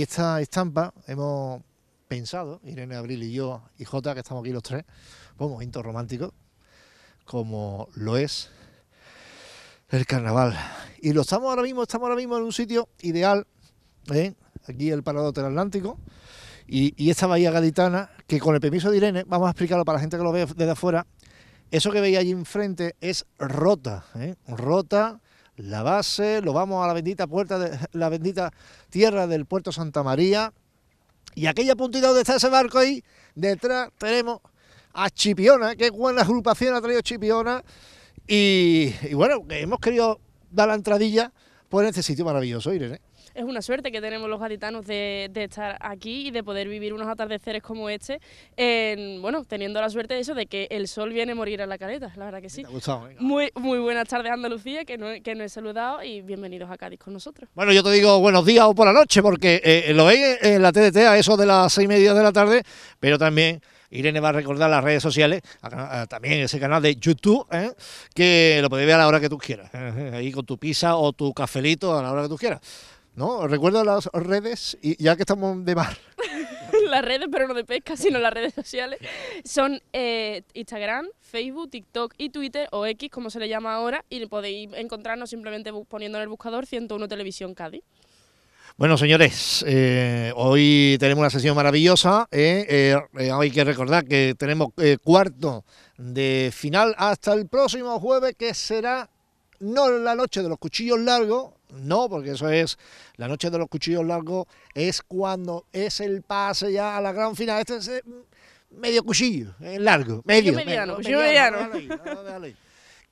y esta estampa hemos pensado, Irene Abril y yo y Jota, que estamos aquí los tres, pues un momento romántico, como lo es el carnaval. Y lo estamos ahora mismo, estamos ahora mismo en un sitio ideal, ¿eh? aquí el Parador del Atlántico, y, esta bahía gaditana, que con el permiso de Irene, vamos a explicarlo para la gente que lo ve desde afuera, eso que veía allí enfrente es rota, ¿eh? rota la base, lo vamos a la bendita puerta de la bendita tierra del puerto Santa María. Y aquella puntita donde está ese barco ahí, detrás tenemos a Chipiona, qué buena agrupación ha traído Chipiona. Y, y bueno, hemos querido dar la entradilla por este sitio maravilloso, Irene es una suerte que tenemos los gaditanos de, estar aquí y de poder vivir unos atardeceres como este, en, bueno, teniendo la suerte de eso, de que el sol viene a morir a la caleta, la verdad que sí. muy, muy buenas tardes Andalucía, que no, que no he saludado y bienvenidos a Cádiz con nosotros. Bueno, yo te digo buenos días o por la noche, porque eh, lo veis en la TDT a eso de las seis y media de la tarde, pero también... Irene va a recordar las redes sociales, también ese canal de YouTube, ¿eh? que lo podéis ver a la hora que tú quieras, ¿eh? ahí con tu pizza o tu cafelito a la hora que tú quieras. ¿No? Recuerda las redes, y ya que estamos de mar. las redes, pero no de pesca, sino las redes sociales, son eh, Instagram, Facebook, TikTok y Twitter, o X, como se le llama ahora, y podéis encontrarnos simplemente poniendo en el buscador 101 Televisión Cádiz. Bueno, señores, eh, hoy tenemos una sesión maravillosa. Eh, hay que recordar que tenemos cuarto de final hasta el próximo jueves, que será no la noche de los cuchillos largos, no, porque eso es la noche de los cuchillos largos, es cuando es el pase ya a la gran final. Este es eh, medio cuchillo, es largo, medio. mediano, cuchillo mediano.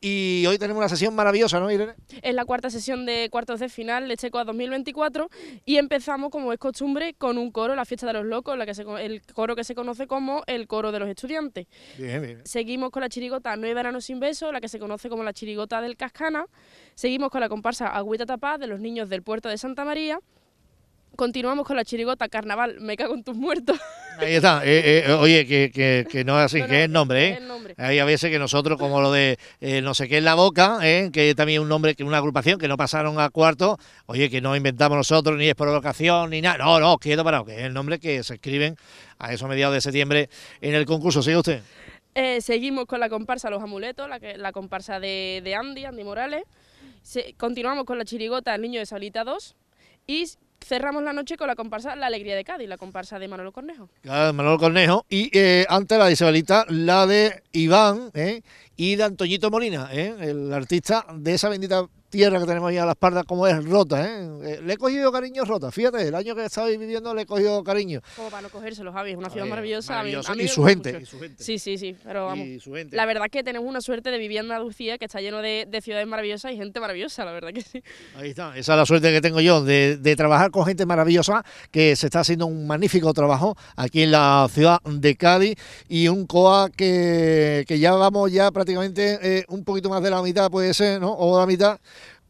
Y hoy tenemos una sesión maravillosa, ¿no, Irene? Es la cuarta sesión de cuartos de final de Checoa 2024 y empezamos, como es costumbre, con un coro, la fiesta de los locos, la que el coro que se conoce como el coro de los estudiantes. Bien, bien. Seguimos con la chirigota No hay verano sin beso, la que se conoce como la chirigota del Cascana. Seguimos con la comparsa Agüita Tapá de los niños del puerto de Santa María. Continuamos con la chirigota Carnaval, me cago en tus muertos. Ahí está. Eh, eh, oye, que, que, no es así, que es el nombre, ¿eh? Hay a veces que nosotros, como lo de eh, no sé qué en la boca, ¿eh? que también un nombre, que una agrupación que no pasaron a cuarto, oye, que no inventamos nosotros, ni es provocación, ni nada. No, no, quieto parado, que es el nombre que se escriben a esos mediados de septiembre en el concurso. ¿Sigue usted? seguimos con la comparsa Los Amuletos, la, que, la comparsa de, de Andy, Andy Morales. continuamos con la chirigota El Niño de Salita 2. Y cerramos la noche con la comparsa La Alegría de Cádiz, la comparsa de Manolo Cornejo. Claro, Manolo Cornejo. Y eh, antes la de Isabelita, la de Iván ¿eh? y de Antoñito Molina, ¿eh? el artista de esa bendita tierra que tenemos ahí a la espalda como es rota, ¿eh? ¿eh? Le he cogido cariño rota, fíjate, el año que estabais viviendo le he cogido cariño. Como para no cogérselo, Javi, es una ciudad maravillosa. y, su gente, Sí, sí, sí, pero vamos. La verdad es que tenemos una suerte de vivir en Andalucía que está lleno de, ciudades maravillosas y gente maravillosa, la verdad que sí. Ahí está, esa es la suerte que tengo yo de, de trabajar con gente maravillosa, que se está haciendo un magnífico trabajo aquí en la ciudad de Cádiz y un COA que, que ya vamos ya prácticamente eh, un poquito más de la mitad puede ser, ¿no? O la mitad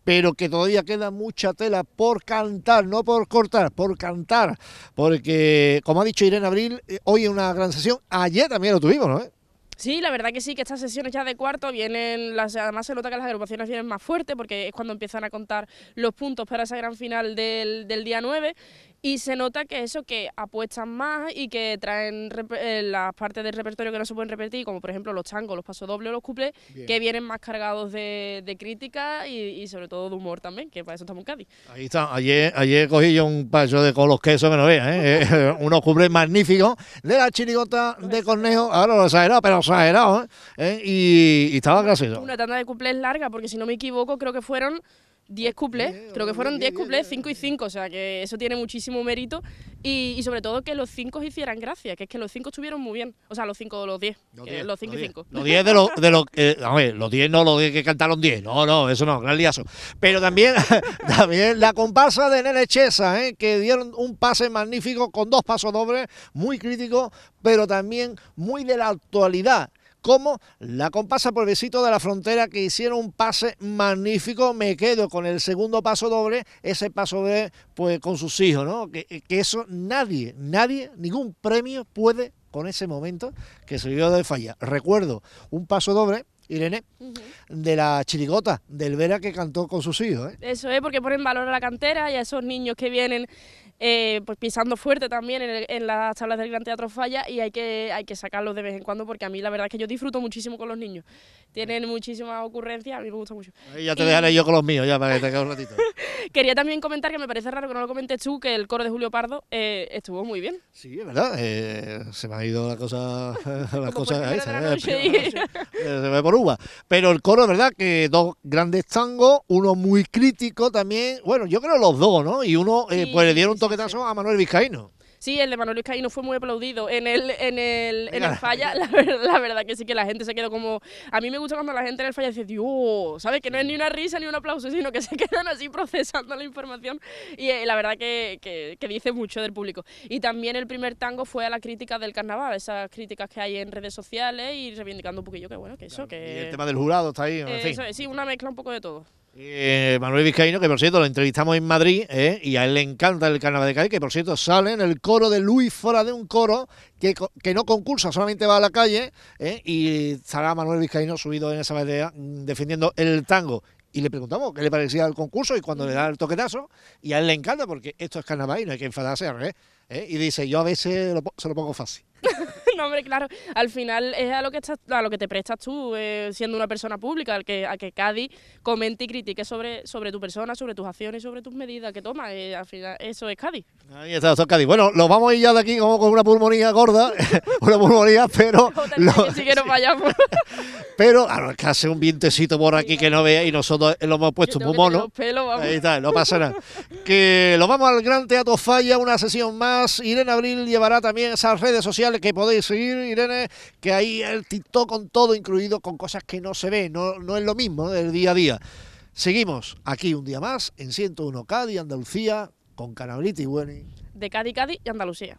pero que todavía queda mucha tela por cantar, no por cortar, por cantar, porque como ha dicho Irene Abril, eh, hoy es una gran sesión, ayer también lo tuvimos, ¿no? Sí, la verdad que sí, que estas sesiones ya de cuarto vienen, las, además se nota que las agrupaciones vienen más fuertes porque es cuando empiezan a contar los puntos para esa gran final del, del día 9 y se nota que eso, que apuestan más y que traen eh, las partes del repertorio que no se pueden repetir, como por ejemplo los changos, los pasodobles o los cuplés, que vienen más cargados de, de crítica y, sobre todo de humor también, que para eso estamos en Cádiz. Ahí está, ayer, ayer cogí yo un paso de con los quesos que no veas, ¿eh? eh unos cuplés magníficos de la chirigota de Cornejo, ahora lo exagerado, pero exagerado, ¿eh? ¿Eh? Y, y, estaba gracioso. Una tanda de cuplés larga, porque si no me equivoco, creo que fueron 10 cuplés, creo que fueron 10 cuplés, 5 y 5, o sea que eso tiene muchísimo mérito. Y, sobre todo que los 5 hicieran gracia, que es que los 5 estuvieron muy bien, o sea, los 5 los 10, los 5 y 5. Los 10 de los, de los eh, a ver, los 10 no, los 10 que cantaron 10, no, no, eso no, gran liazo. Pero también, también la comparsa de Nene Chesa, ¿eh? que dieron un pase magnífico con dos pasos dobles, muy crítico, pero también muy de la actualidad como la compasa por besito de la frontera que hicieron un pase magnífico. Me quedo con el segundo paso doble, ese paso de pues con sus hijos, ¿no? Que, que eso nadie, nadie, ningún premio puede con ese momento que se dio de falla. Recuerdo un paso doble Irene, de la chirigota, del Vera que cantó con sus hijos. ¿eh? Eso es, porque ponen valor a la cantera y a esos niños que vienen eh, pues pisando fuerte también en, las tablas del Gran Teatro Falla y hay que, hay que sacarlos de vez en cuando porque a mí la verdad es que yo disfruto muchísimo con los niños. Tienen muchísimas ocurrencias, a mí me gusta mucho. ya te dejaré yo con los míos, ya para que te quede un ratito. Quería también comentar que me parece raro que no lo comentes tú, que el coro de Julio Pardo eh, estuvo muy bien. Sí, es verdad, eh, se me ha ido la cosa, las cosas se ve por Pero el coro, verdad, que dos grandes tangos, uno muy crítico también, bueno, yo creo los dos, ¿no? Y uno, pues le dieron un toquetazo a Manuel Vizcaíno. Sí, el de Manuel Vizcaíno fue muy aplaudido en el, en el, en el falla. La, la, verdad que sí que la gente se quedó como. A mí me gusta cuando la gente en el falla dice, Dios, ¿sabes? Que no es ni una risa ni un aplauso, sino que se quedan así procesando la información. Y eh, la verdad que, que, dice mucho del público. Y también el primer tango fue a la crítica del carnaval, esas críticas que hay en redes sociales y reivindicando un poquillo que bueno, que eso, que. Y el tema del jurado está ahí. Eh, eso sí, una mezcla un poco de todo. Eh, Manuel Vizcaíno, que por cierto lo entrevistamos en Madrid, eh, y a él le encanta el carnaval de Cádiz, que por cierto sale en el coro de Luis fuera de un coro que, que no concursa, solamente va a la calle, eh, y estará Manuel Vizcaíno subido en esa bandera mm, defendiendo el tango. Y le preguntamos qué le parecía el concurso y cuando le da el toquetazo, y a él le encanta porque esto es carnaval y no hay que enfadarse, y dice, yo a veces se lo pongo fácil. no, hombre, claro. Al final es a lo que estás, a lo que te prestas tú, eh, siendo una persona pública, al que, a que Cádiz comente y critique sobre, sobre tu persona, sobre tus acciones, sobre tus medidas que tomas. Eh, al final, eso es Cádiz. Ahí está, eso es Cádiz. Bueno, lo vamos a ir ya de aquí como con una pulmonía gorda, una pulmonía, pero. si que vayamos. pero, claro, es que hace un vientecito por aquí que no vea y nosotros lo hemos puesto muy mono. Ahí está, no pasa nada. que lo vamos al Gran Teatro Falla, una sesión más. Irene Abril llevará también esas redes sociales que podéis seguir, Irene, que ahí el TikTok con todo incluido, con cosas que no se ven, no, no es lo mismo del día a día. Seguimos aquí un día más en 101 Cádiz, Andalucía, con Canabrita y Bueni. De Cádiz, Cádiz y Andalucía.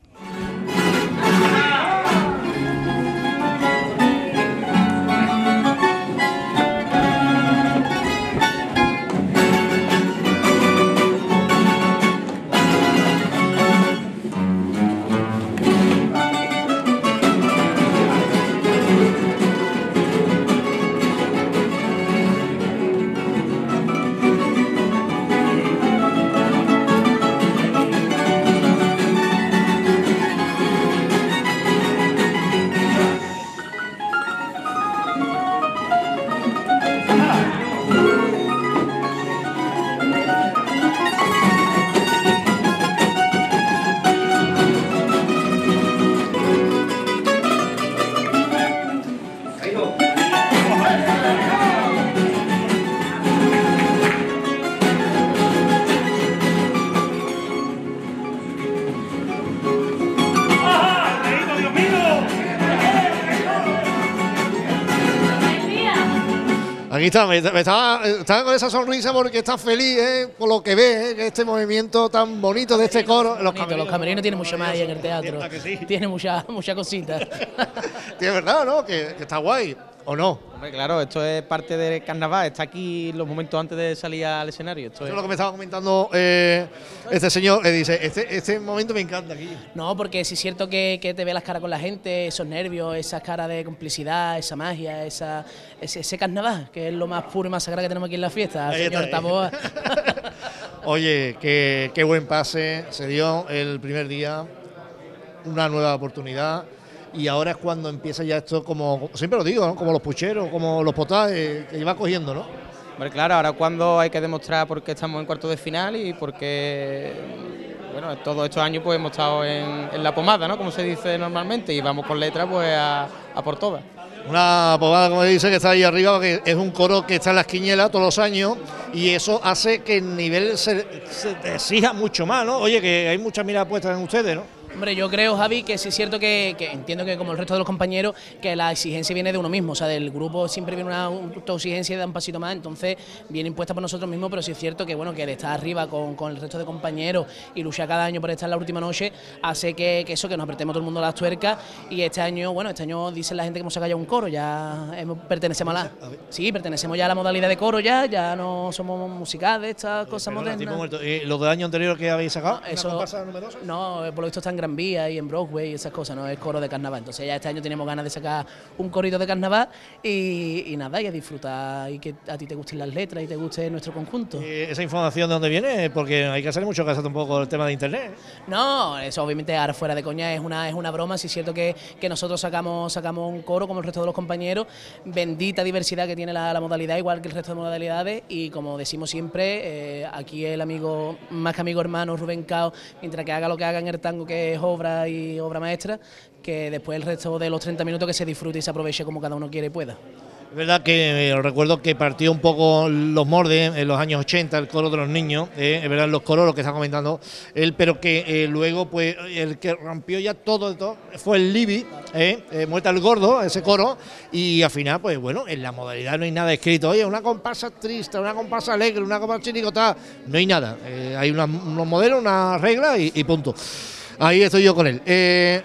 Aquí está, me, estaba, con esa sonrisa porque está feliz ¿eh? por lo que ve, ¿eh? este movimiento tan bonito de este coro. Los camerinos, tienen mucho más ahí en el teatro. Tiene mucha, mucha cosita. Tiene verdad, ¿no? que está guay. ¿O no? Hombre, claro, esto es parte del carnaval, está aquí los momentos antes de salir al escenario. Esto es... lo que me estaba comentando eh, este señor, que dice, este, este momento me encanta aquí. No, porque sí es cierto que, te ve las caras con la gente, esos nervios, esas caras de complicidad, esa magia, esa, ese, carnaval, que es lo más puro y más sagrado que tenemos aquí en la fiesta, señor Taboa. Oye, qué, qué buen pase se dio el primer día, una nueva oportunidad y ahora es cuando empieza ya esto, como siempre lo digo, como los pucheros, como los potajes, que iba cogiendo, ¿no? Hombre, claro, ahora cuando hay que demostrar por qué estamos en cuarto de final y porque, bueno, todos estos años pues hemos estado en, la pomada, ¿no? Como se dice normalmente, y vamos con letras pues a, por todas. Una pomada, como dice, que está ahí arriba, que es un coro que está en las quinielas todos los años y eso hace que el nivel se, se exija mucho más, ¿no? Oye, que hay muchas miradas puestas en ustedes, ¿no? Hombre, yo creo, Javi, que sí es cierto que, entiendo que como el resto de los compañeros, que la exigencia viene de uno mismo, o sea, del grupo siempre viene una autoexigencia y da un pasito más, entonces viene impuesta por nosotros mismos, pero sí es cierto que bueno, que el estar arriba con, el resto de compañeros y luchar cada año por estar en la última noche, hace que, eso, que nos apretemos todo el mundo las tuercas y este año, bueno, este año dice la gente que hemos sacado ya un coro, ya pertenecemos a la... Sí, pertenecemos ya a la modalidad de coro ya, ya no somos musicales, estas cosas modernas. ¿Y los del año anterior que habéis sacado? eso, no, por lo visto están Gran Vía y en Broadway y esas cosas, no es coro de carnaval. Entonces ya este año tenemos ganas de sacar un corito de carnaval y, y nada, y a disfrutar y que a ti te gusten las letras y te guste nuestro conjunto. Eh, ¿Esa información de dónde viene? Porque hay que hacer mucho caso un poco el tema de internet. No, eso obviamente ahora fuera de coña es una, es una broma, sí es cierto que, que nosotros sacamos, sacamos un coro como el resto de los compañeros, bendita diversidad que tiene la, la modalidad, igual que el resto de modalidades, y como decimos siempre, eh, aquí el amigo, más que amigo hermano, Rubén Cao, mientras que haga lo que haga en el tango, que obra y obra maestra, que después el resto de los 30 minutos que se disfrute y se aproveche como cada uno quiere y pueda. Es verdad que eh, recuerdo que partió un poco los mordes en los años 80, el coro de los niños, eh, es verdad, los coros, lo que está comentando él, pero que eh, luego, pues, el que rompió ya todo, todo fue el Libby, eh, Muerta el Gordo, ese coro, y al final, pues bueno, en la modalidad no hay nada escrito, oye, una comparsa triste, una comparsa alegre, una comparsa chiricota, no hay nada, hay unos modelos, una regla y punto. Ahí estoy yo con él. Eh,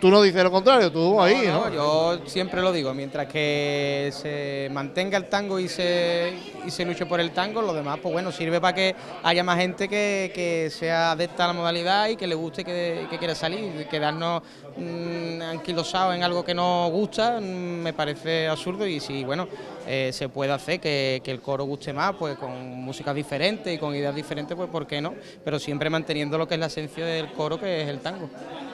tú no dices lo contrario, tú ahí, ¿no? No, yo siempre lo digo, mientras que se mantenga el tango y se, y se luche por el tango, lo demás, pues bueno, sirve para que haya más gente que, que sea adepta a la modalidad y que le guste y que, que quiera salir. Quedarnos mm, anquilosados en algo que no gusta mm, me parece absurdo y si, bueno, eh, se puede hacer que, el coro guste más, pues con músicas diferentes y con ideas diferentes, pues ¿por qué no? Pero siempre manteniendo lo que es la esencia del coro, que es el tango.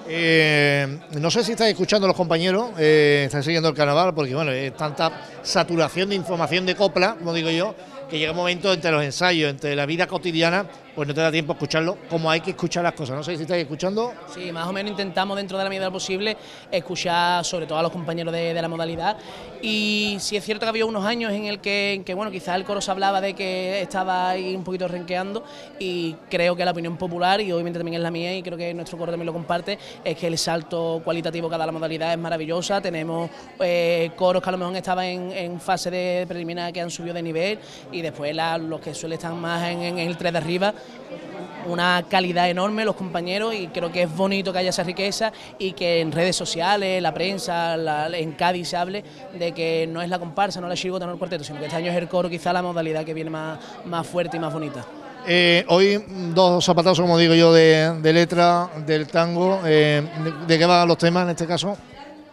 Eh, no sé si estáis escuchando los compañeros, eh, estáis siguiendo el carnaval, porque bueno, es tanta saturación de información de copla, como digo yo, que llega un momento entre los ensayos, entre la vida cotidiana, pues no te da tiempo a escucharlo como hay que escuchar las cosas. No sé si estáis escuchando. Sí, más o menos intentamos dentro de la medida posible escuchar sobre todo a los compañeros de, la modalidad y sí es cierto que había unos años en el que, en que bueno, quizás el coro se hablaba de que estaba ahí un poquito renqueando y creo que la opinión popular y obviamente también es la mía y creo que nuestro coro también lo comparte, es que el salto cualitativo que da la modalidad es maravillosa, tenemos eh, coros que a lo mejor estaban en, fase de preliminar que han subido de nivel y después los que suelen estar más en, en el 3 de arriba una calidad enorme los compañeros y creo que es bonito que haya esa riqueza y que en redes sociales, la prensa, la- en Cádiz se hable de que no es la comparsa, no la chirigota, no el cuarteto, sino que este año es el coro, quizá la modalidad que viene más, más fuerte y más bonita. Eh, hoy dos zapatazos, como digo yo, de, de letra del tango. Eh, de, de qué van los temas en este caso?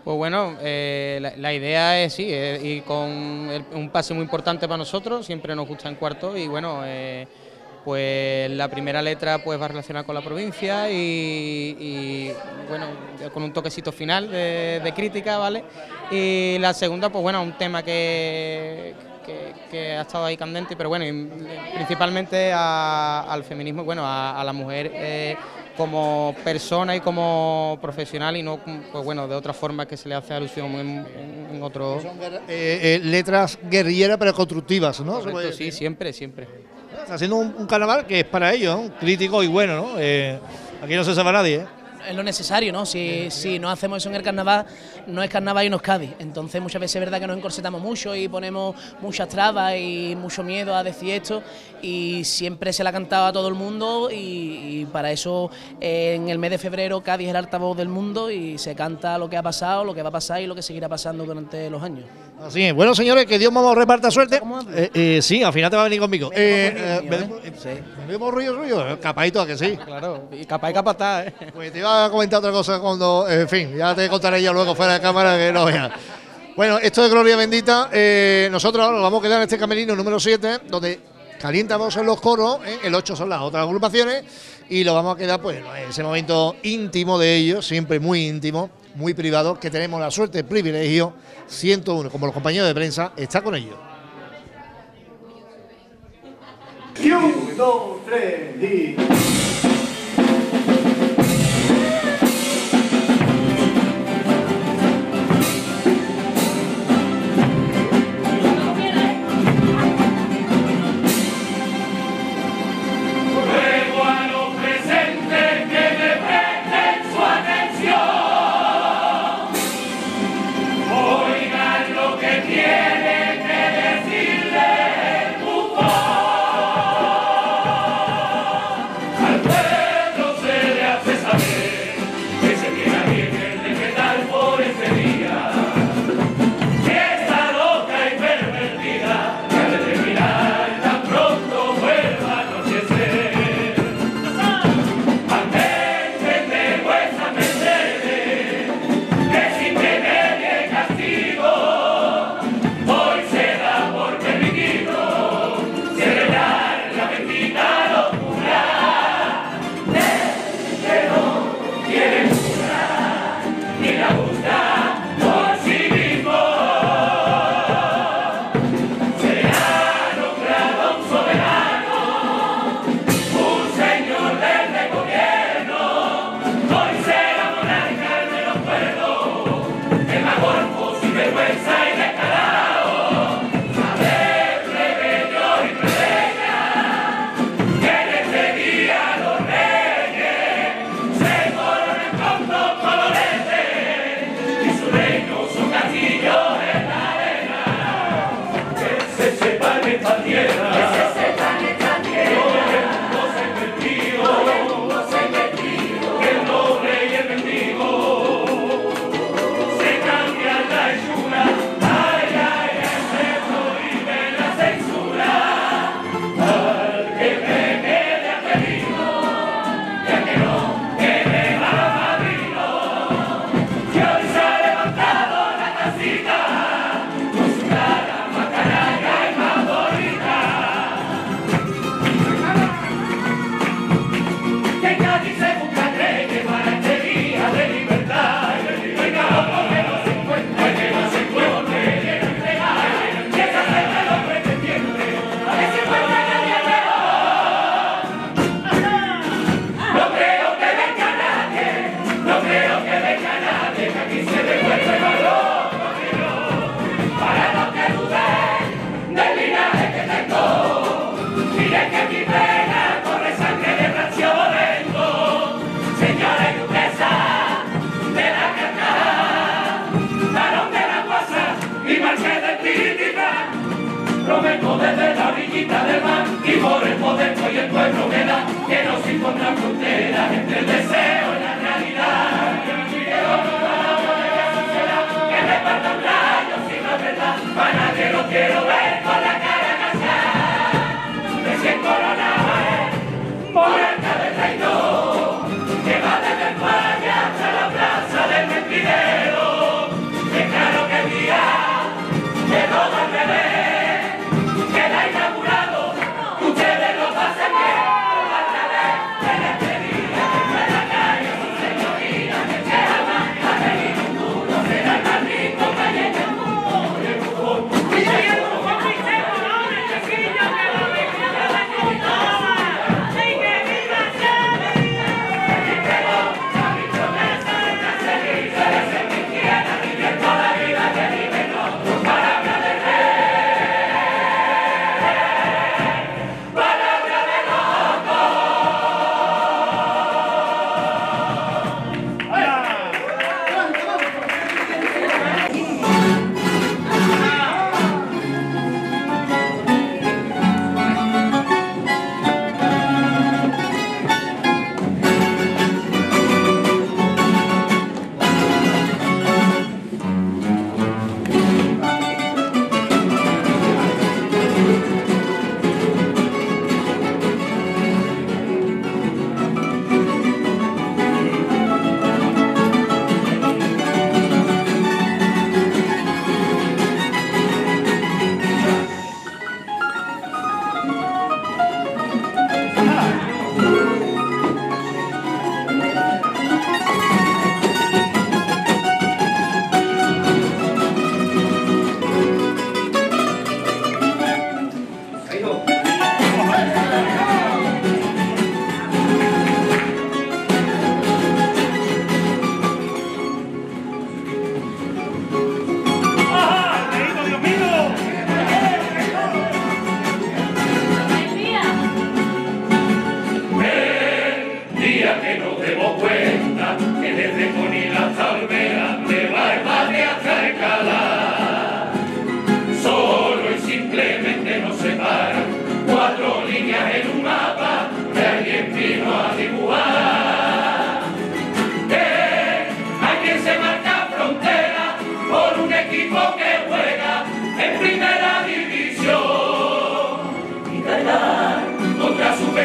Pues bueno, eh, la, la idea es sí, eh, ir con el- un pase muy importante para nosotros, siempre nos gusta en cuarto y bueno, eh, pues la primera letra pues va relacionada con la provincia y, y, bueno, con un toquecito final de, de crítica, ¿vale? Y la segunda, pues bueno, un tema que, que, que ha estado ahí candente, pero bueno, principalmente a- al feminismo bueno, a, a la mujer eh, como persona y como profesional y no, pues bueno, de otra forma que se le hace alusión en, en- en otro... Eh, eh, letras guerrilleras pero constructivas, ¿no? Correcto, sí, siempre, siempre. Haciendo un, carnaval que es para ellos, crítico y bueno, ¿no? Eh, aquí no se sabe nadie, ¿eh? Es lo necesario, ¿no? Si, si no hacemos eso en el carnaval, no es carnaval y no es Cádiz. Entonces muchas veces es verdad que nos encorsetamos mucho y ponemos muchas trabas y mucho miedo a decir esto y siempre se la ha cantado a todo el mundo y, y para eso eh, en el mes de febrero Cádiz es el altavoz del mundo y se canta lo que ha pasado, lo que va a pasar y lo que seguirá pasando durante los años. Así es. Bueno, señores, que Dios me reparta suerte. Eh, eh, sí, al final te va a venir conmigo. Eh, Venga, eh, pues, mío, ¿me- ¿eh? Sí. ¿me vemos ruido suyo? Capadito a que sí. Claro, y capaz y capataz, ¿eh? Pues te iba a comentar otra cosa cuando, en fin, ya te contaré yo luego fuera de cámara que no veas. Bueno, esto es Gloria Bendita. eh, nosotros ahora nos vamos a quedar en este camerino número 7, donde calientamos en los coros, ¿eh? el 8 son las otras agrupaciones, y lo vamos a quedar pues en ese momento íntimo de ellos, siempre muy íntimo, muy privado, que tenemos la suerte, el privilegio, 101, como los compañeros de prensa, está con ellos. Y un, dos, tres, y...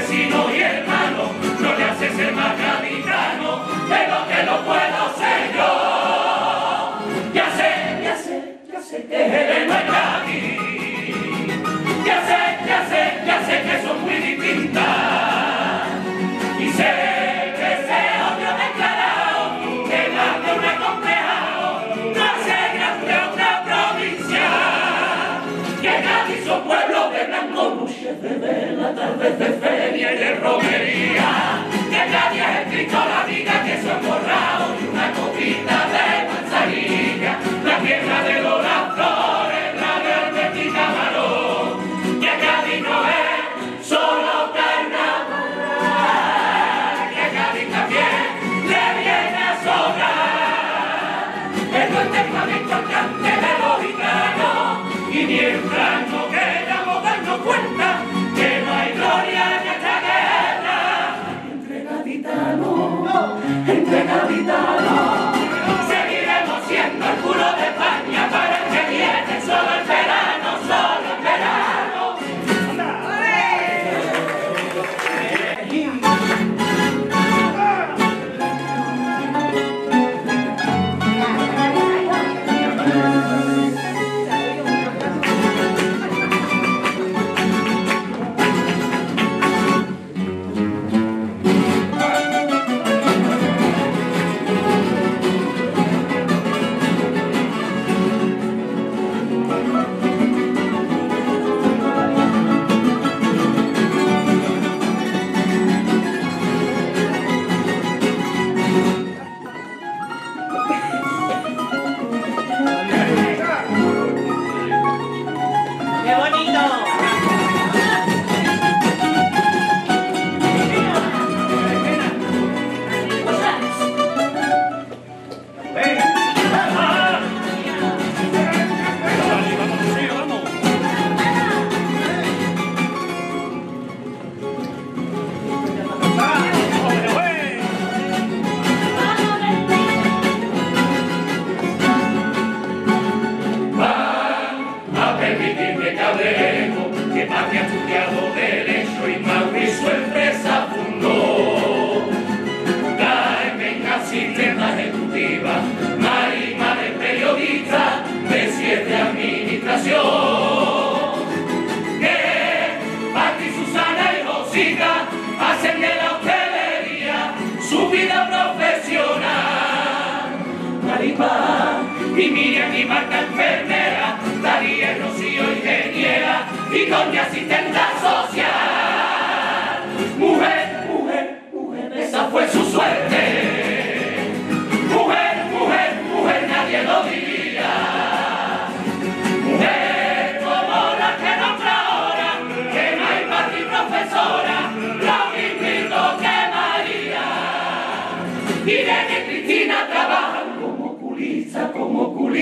vecino y hermano, no le hace ser más gaditano de lo que no puedo ser yo. Ya sé, ya sé, ya sé que es el Ya sé, ya sé, ya sé que son muy difíciles. tardes de feria y de romería, que nadie ha escrito la vida que se ha borrado y una copita de manzanilla, la tierra de dorado. de Navidad.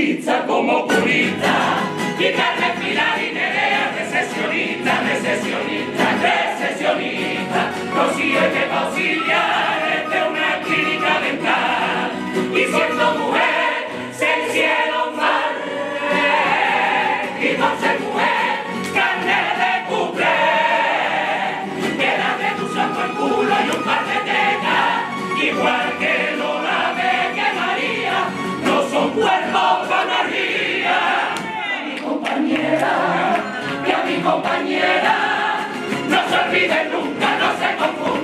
Culista, como culista. Y Carmen Pilar y Nerea, recesionista, recesionista, recesionista. Rocío y Pepa auxiliares de una clínica dental. Y siendo mujer, se hicieron y a mi compañera, no se olviden nunca, no se confundan,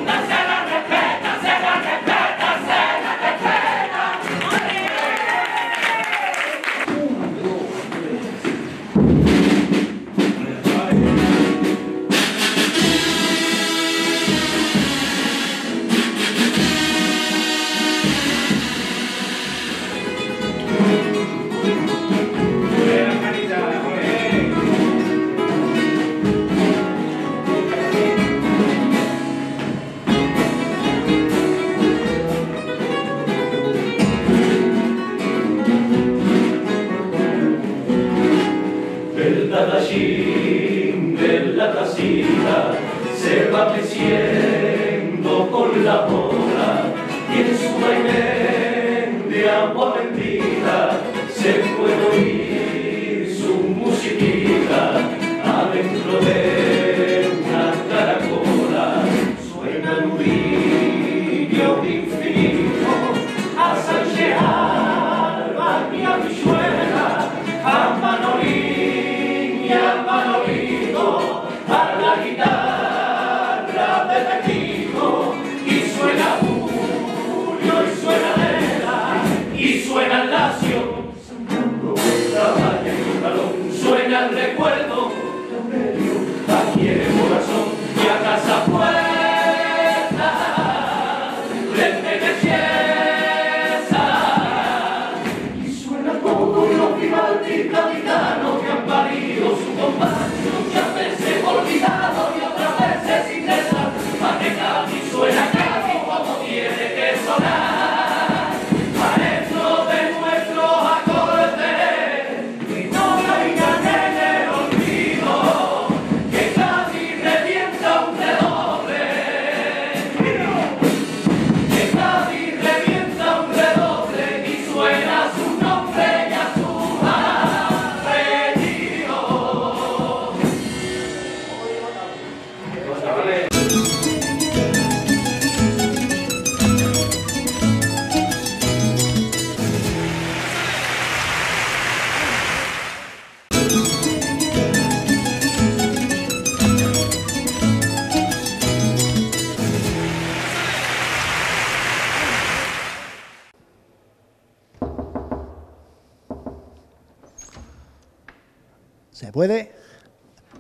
¿Se puede?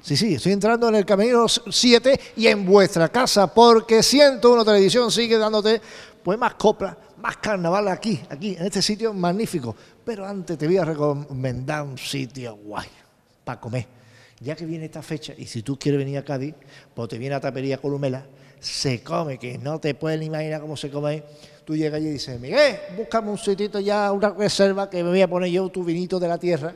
Sí, sí, estoy entrando en el camino 7 y en vuestra casa porque siento una televisión sigue dándote pues más copla, más carnaval aquí, aquí, en este sitio magnífico. Pero antes te voy a recomendar un sitio guay para comer. Ya que viene esta fecha y si tú quieres venir a Cádiz, pues te viene a Tapería Columela, se come, que no te puedes ni imaginar cómo se come. Tú llegas allí y dices, Miguel, búscame un sitito ya, una reserva que me voy a poner yo tu vinito de la tierra.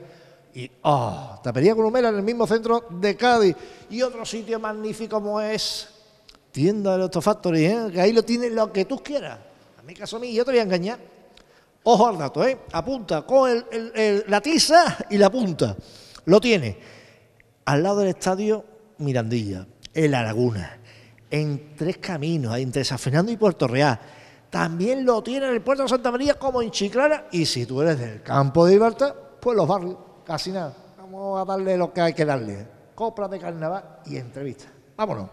Y, oh, Tapería Columela en el mismo centro de Cádiz. Y otro sitio magnífico como es Tienda de los Factory, ¿eh? que ahí lo tienes lo que tú quieras. A mi caso a mí, yo te voy a engañar. Ojo al dato, ¿eh? Apunta con el- el- la tiza y la punta. Lo tiene al lado del estadio Mirandilla, en La Laguna, en Tres Caminos, entre San Fernando y Puerto Real. También lo tiene en el puerto de Santa María como en Chiclana. Y si tú eres del campo de Ibarta, pues los barrios, casi nada. Vamos a darle lo que hay que darle. Copla de carnaval y entrevista. Vámonos.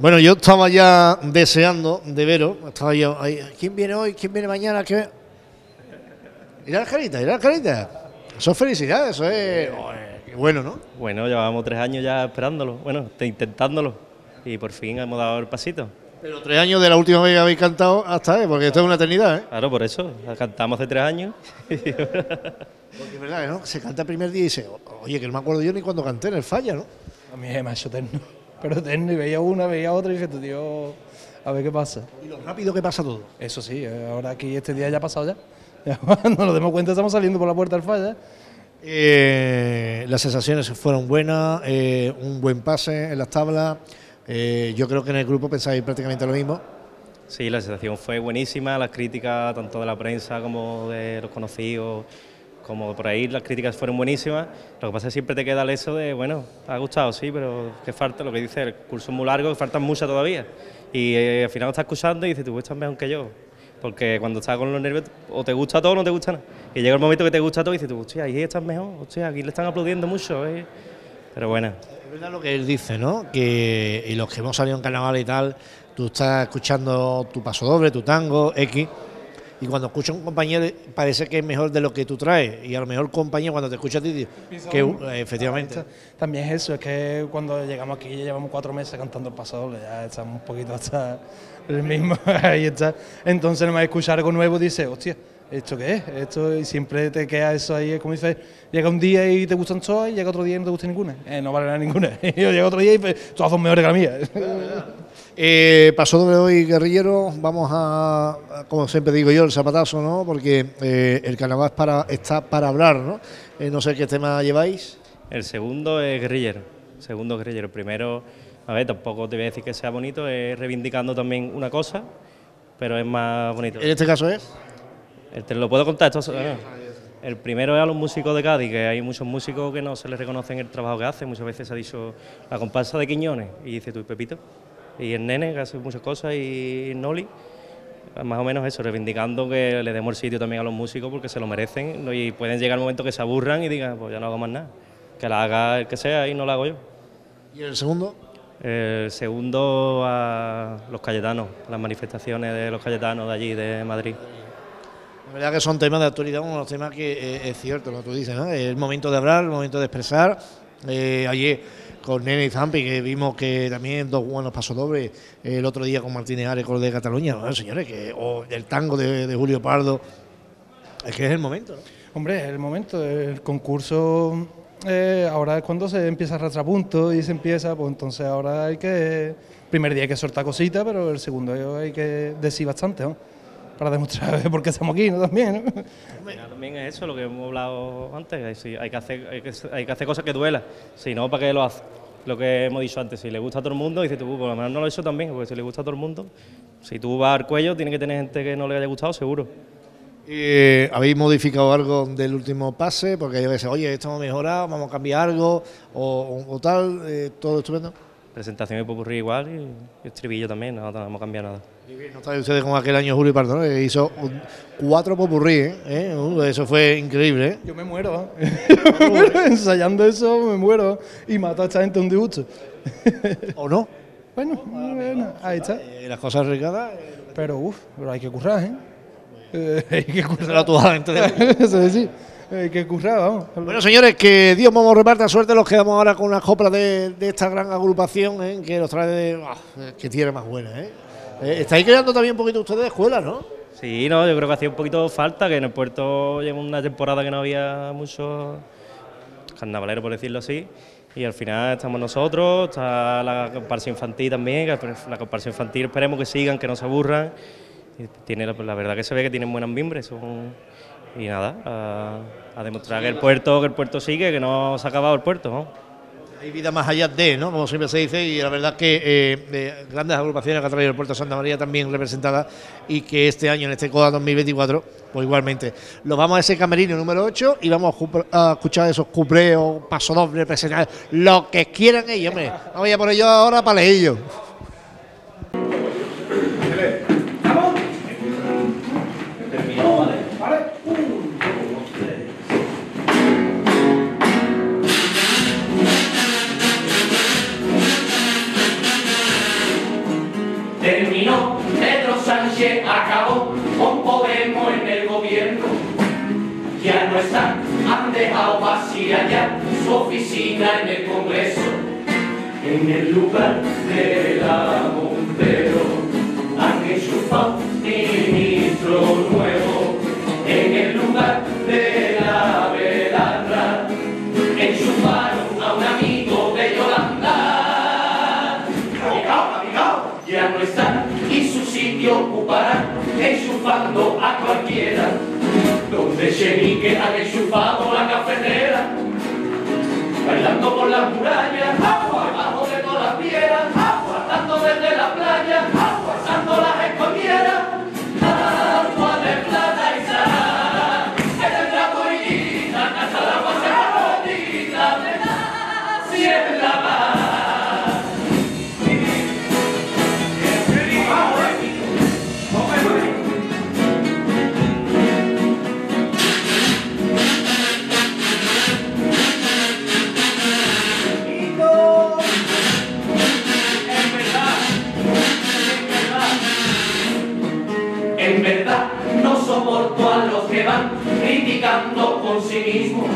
Bueno, yo estaba ya deseando de veros. Estaba yo ahí. ¿Quién viene hoy? ¿Quién viene mañana? ¿Qué? Irá Alcarita, irá Alcarita. Eso es felicidad, eso es. Qué bueno, ¿no? Bueno, llevamos tres años ya esperándolo, bueno, te- intentándolo y por fin hemos dado el pasito. Pero tres años de la última vez que habéis cantado hasta, ¿eh? Porque esto es una eternidad, ¿eh? Claro, por eso, cantamos hace tres años. Porque es verdad, ¿no? Se canta el primer día y dice, oye, que no me acuerdo yo ni cuando canté en el falla, ¿no? A mí ha hecho eterno. Pero eterno, y veía una, veía otra y dije, tío, a ver qué pasa. Y lo rápido que pasa todo. Eso sí, eh, ahora aquí este día ya ha pasado ya. Ya Cuando nos demos cuenta estamos saliendo por la puerta del falla. Eh, las sensaciones fueron buenas, eh, un buen pase en las tablas. Eh, yo creo que en el grupo pensáis prácticamente lo mismo. Sí, la sensación fue buenísima, las críticas tanto de la prensa como de los conocidos, como por ahí, las críticas fueron buenísimas. Lo que pasa es que siempre te queda el eso de, bueno, ha gustado, sí, pero que falta, lo que dice, el curso es muy largo, faltan muchas todavía. Y eh, al final lo estás escuchando y dices, tú estás mejor que yo. Porque cuando estás con los nervios, o te gusta todo o no te gusta nada. Y llega el momento que te gusta todo y dices, tú, hostia, ahí estás mejor, hostia, aquí le están aplaudiendo mucho. eh". Pero bueno, Es verdad lo que él dice, ¿no? Que y los que hemos salido en carnaval y tal, tú estás escuchando tu paso doble, tu tango, X, y cuando escuchas a un compañero parece que es mejor de lo que tú traes, y a lo mejor el compañero cuando te escucha a ti dice que uh, efectivamente. También es eso, es que cuando llegamos aquí ya llevamos cuatro meses cantando el paso ya estamos un poquito hasta el mismo, ahí está. Entonces no me escuchar algo nuevo dice, hostia, ¿esto qué es? Esto, y siempre te queda eso ahí, es como dices, llega un día y te gustan todas y llega otro día y no te gusta ninguna. Eh, no vale nada ninguna. Y llega otro día y pues, todas son mejores que la mía. Eh, paso doble hoy, guerrillero, vamos a, a, como siempre digo yo, el zapatazo, ¿no? Porque eh, el carnaval es para, está para hablar, ¿no? Eh, no sé qué tema lleváis. el segundo es guerrillero. Segundo guerrillero. El primero, a ver, tampoco te voy a decir que sea bonito, es reivindicando también una cosa, pero es más bonito. En este caso es. El- Te lo puedo contar. Esto, el primero es a los músicos de Cádiz, que hay muchos músicos que no se les reconocen el trabajo que hacen. Muchas veces se ha dicho la comparsa de Quiñones, y dice tú, ¿y Pepito? Y el nene, que hace muchas cosas, y Noli. Más o menos eso, reivindicando que le demos el sitio también a los músicos porque se lo merecen ¿no? y pueden llegar el momento que se aburran y digan, pues ya no hago más nada. Que la haga el que sea y no la hago yo. ¿Y el segundo? El segundo a los Cayetanos, las manifestaciones de los Cayetanos de allí, de Madrid. La verdad que son temas de actualidad, unos temas que eh, es cierto, lo que tú dices, ¿no? El momento de hablar, el momento de expresar. Eh, ayer con Nene y Zampi, que vimos que también dos buenos pasos dobles, el otro día con Martínez Ares, con el de Cataluña, Bueno, señores, que, o el tango de, Julio Pardo, es que es el momento, ¿no? Hombre, es el momento, el concurso eh, ahora es cuando se empieza a arrastrar puntos y se empieza, pues entonces ahora hay que, primer día hay que soltar cositas, pero el segundo hay que decir bastante, ¿no? Para demostrar por qué estamos aquí, ¿no? También, ¿no? Mira, También es eso, lo que hemos hablado antes, hay, hay que, hacer, hay, que, hay que hacer cosas que duelan, si no, ¿para qué lo hace? Lo que hemos dicho antes, si le gusta a todo el mundo, dice tú, por lo menos no lo he hecho también, porque si le gusta a todo el mundo, si tú vas al cuello, tiene que tener gente que no le haya gustado, seguro. Eh, ¿Habéis modificado algo del último pase? Porque yo veces, oye, esto hemos mejorado, vamos a cambiar algo, o, o- o tal, eh, todo estupendo. Presentación y popurrí igual y, y estribillo también, no, no vamos a cambiar nada. No estáis ustedes como aquel año Julio Pardo, ¿no? que hizo un- cuatro popurrí, ¿eh? ¿Eh? Uh, eso fue increíble, ¿eh? Yo me muero, ¿eh? Me muero, ensayando eso me muero y mato a esta gente un disgusto. ¿O no? Bueno, bueno, ahí está. Eh, las cosas arriesgadas. eh, Pero uff, pero hay que currar, ¿eh? Eh, hay que currar. Será tu gente de- Eso es, sí. Hay que currar, vamos. Bueno, señores, que Dios vamos reparta suerte. Los quedamos ahora con unas coplas de, de esta gran agrupación ¿eh? que nos trae de. ah, que tiene más buena, ¿eh? Eh, Estáis creando también un poquito ustedes de escuela, ¿no? Sí, no, yo creo que hacía un poquito falta, que en el puerto lleva una temporada que no había muchos carnavaleros, por decirlo así, y al final estamos nosotros, está la comparsa infantil también, que la comparsa infantil esperemos que sigan, que no se aburran, y tiene, la, verdad que se ve que tienen buenas mimbres, son, y nada, a, a demostrar que el puerto, que el puerto sigue, que no se ha acabado el puerto, ¿no? Hay vida más allá de, ¿no? Como siempre se dice, y la verdad que eh, grandes agrupaciones que ha traído el Puerto de Santa María también representadas y que este año, en este CODA 2024, pues igualmente. Lo vamos a ese camerino número 8 y vamos a, escuchar esos cupreos, pasodobles, presentales, lo que quieran ellos, hombre. Vamos a por ellos ahora para leerlo. Oficina en el Congreso. En el lugar de la Montero han enchufado ministro nuevo. En el lugar de la Velarra enchufaron a un amigo de Yolanda. Picao, picao, ya no están y su sitio ocuparán enchufando a cualquiera. Donde Chenique han enchufado la cafetera, bailando por las murallas, agua debajo de todas las piedras, agua desde la playa, agua pasando criticando con mismo.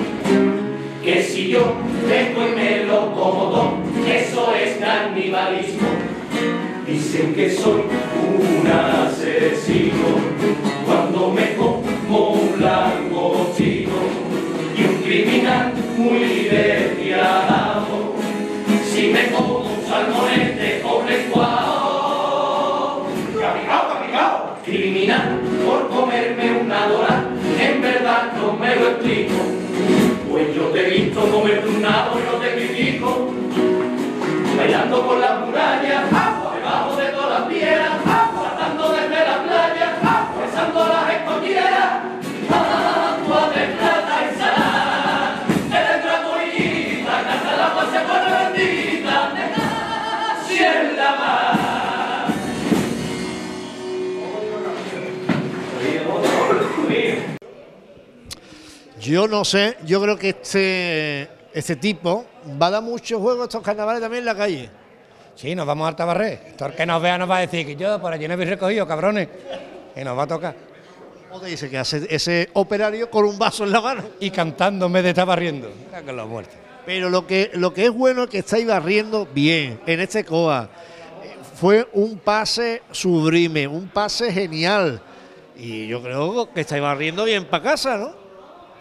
Que si yo dejo y me lo como eso es canibalismo. Dicen que soy un asesino Pues yo te he visto comer un nabo y no te critico, bailando por las murallas, Yo no sé, yo creo que este, este tipo va a dar mucho juego a estos carnavales también en la calle. Sí, nos vamos a Tabarré. Todo el que nos vea nos va a decir que yo por allí no habéis recogido, cabrones. Y nos va a tocar. ¿Cómo te dice que hace ese operario con un vaso en la mano? Y cantando en vez de estar barriendo. Los muertos. Pero lo que, lo que es bueno es que estáis barriendo bien en este COA. Fue un pase sublime, un pase genial. Y yo creo que estáis barriendo bien para casa, ¿no?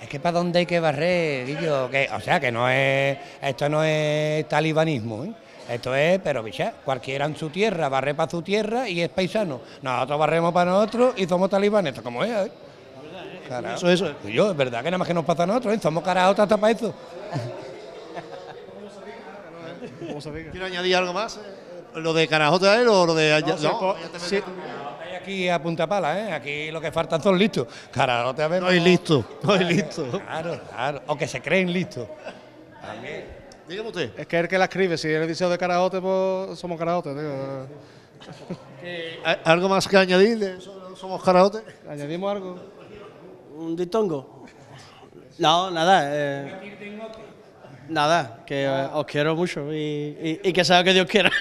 Es que para dónde hay que barrer, Guillo, que, o sea que no es, esto no es talibanismo, ¿eh? esto es, pero bicha, cualquiera en su tierra barre para su tierra y es paisano. Nosotros barremos para nosotros y somos talibanes, esto como es, ¿eh? Carajo. Eso, eso. Yo, es verdad que nada más que nos pasa a nosotros, ¿eh? somos carajotas hasta para eso. ¿Quiero añadir algo más? Eh, ¿Lo de Carajota él o lo de allá? No, sí. Hay aquí a punta pala, ¿eh? aquí lo que faltan son listos. Carajo, te No hay listo, no hay listo. Claro, claro, o que se creen listos. Dígame usted. Es que el que la escribe, si él dice de carajote, pues somos carajotes, tío. ¿Hay ¿Algo más que añadir? de eso? ¿Somos Carajote? ¿Añadimos algo? ¿Un dictongo? No, nada. eh, nada, que eh, os quiero mucho y, y- y que sea que Dios quiera.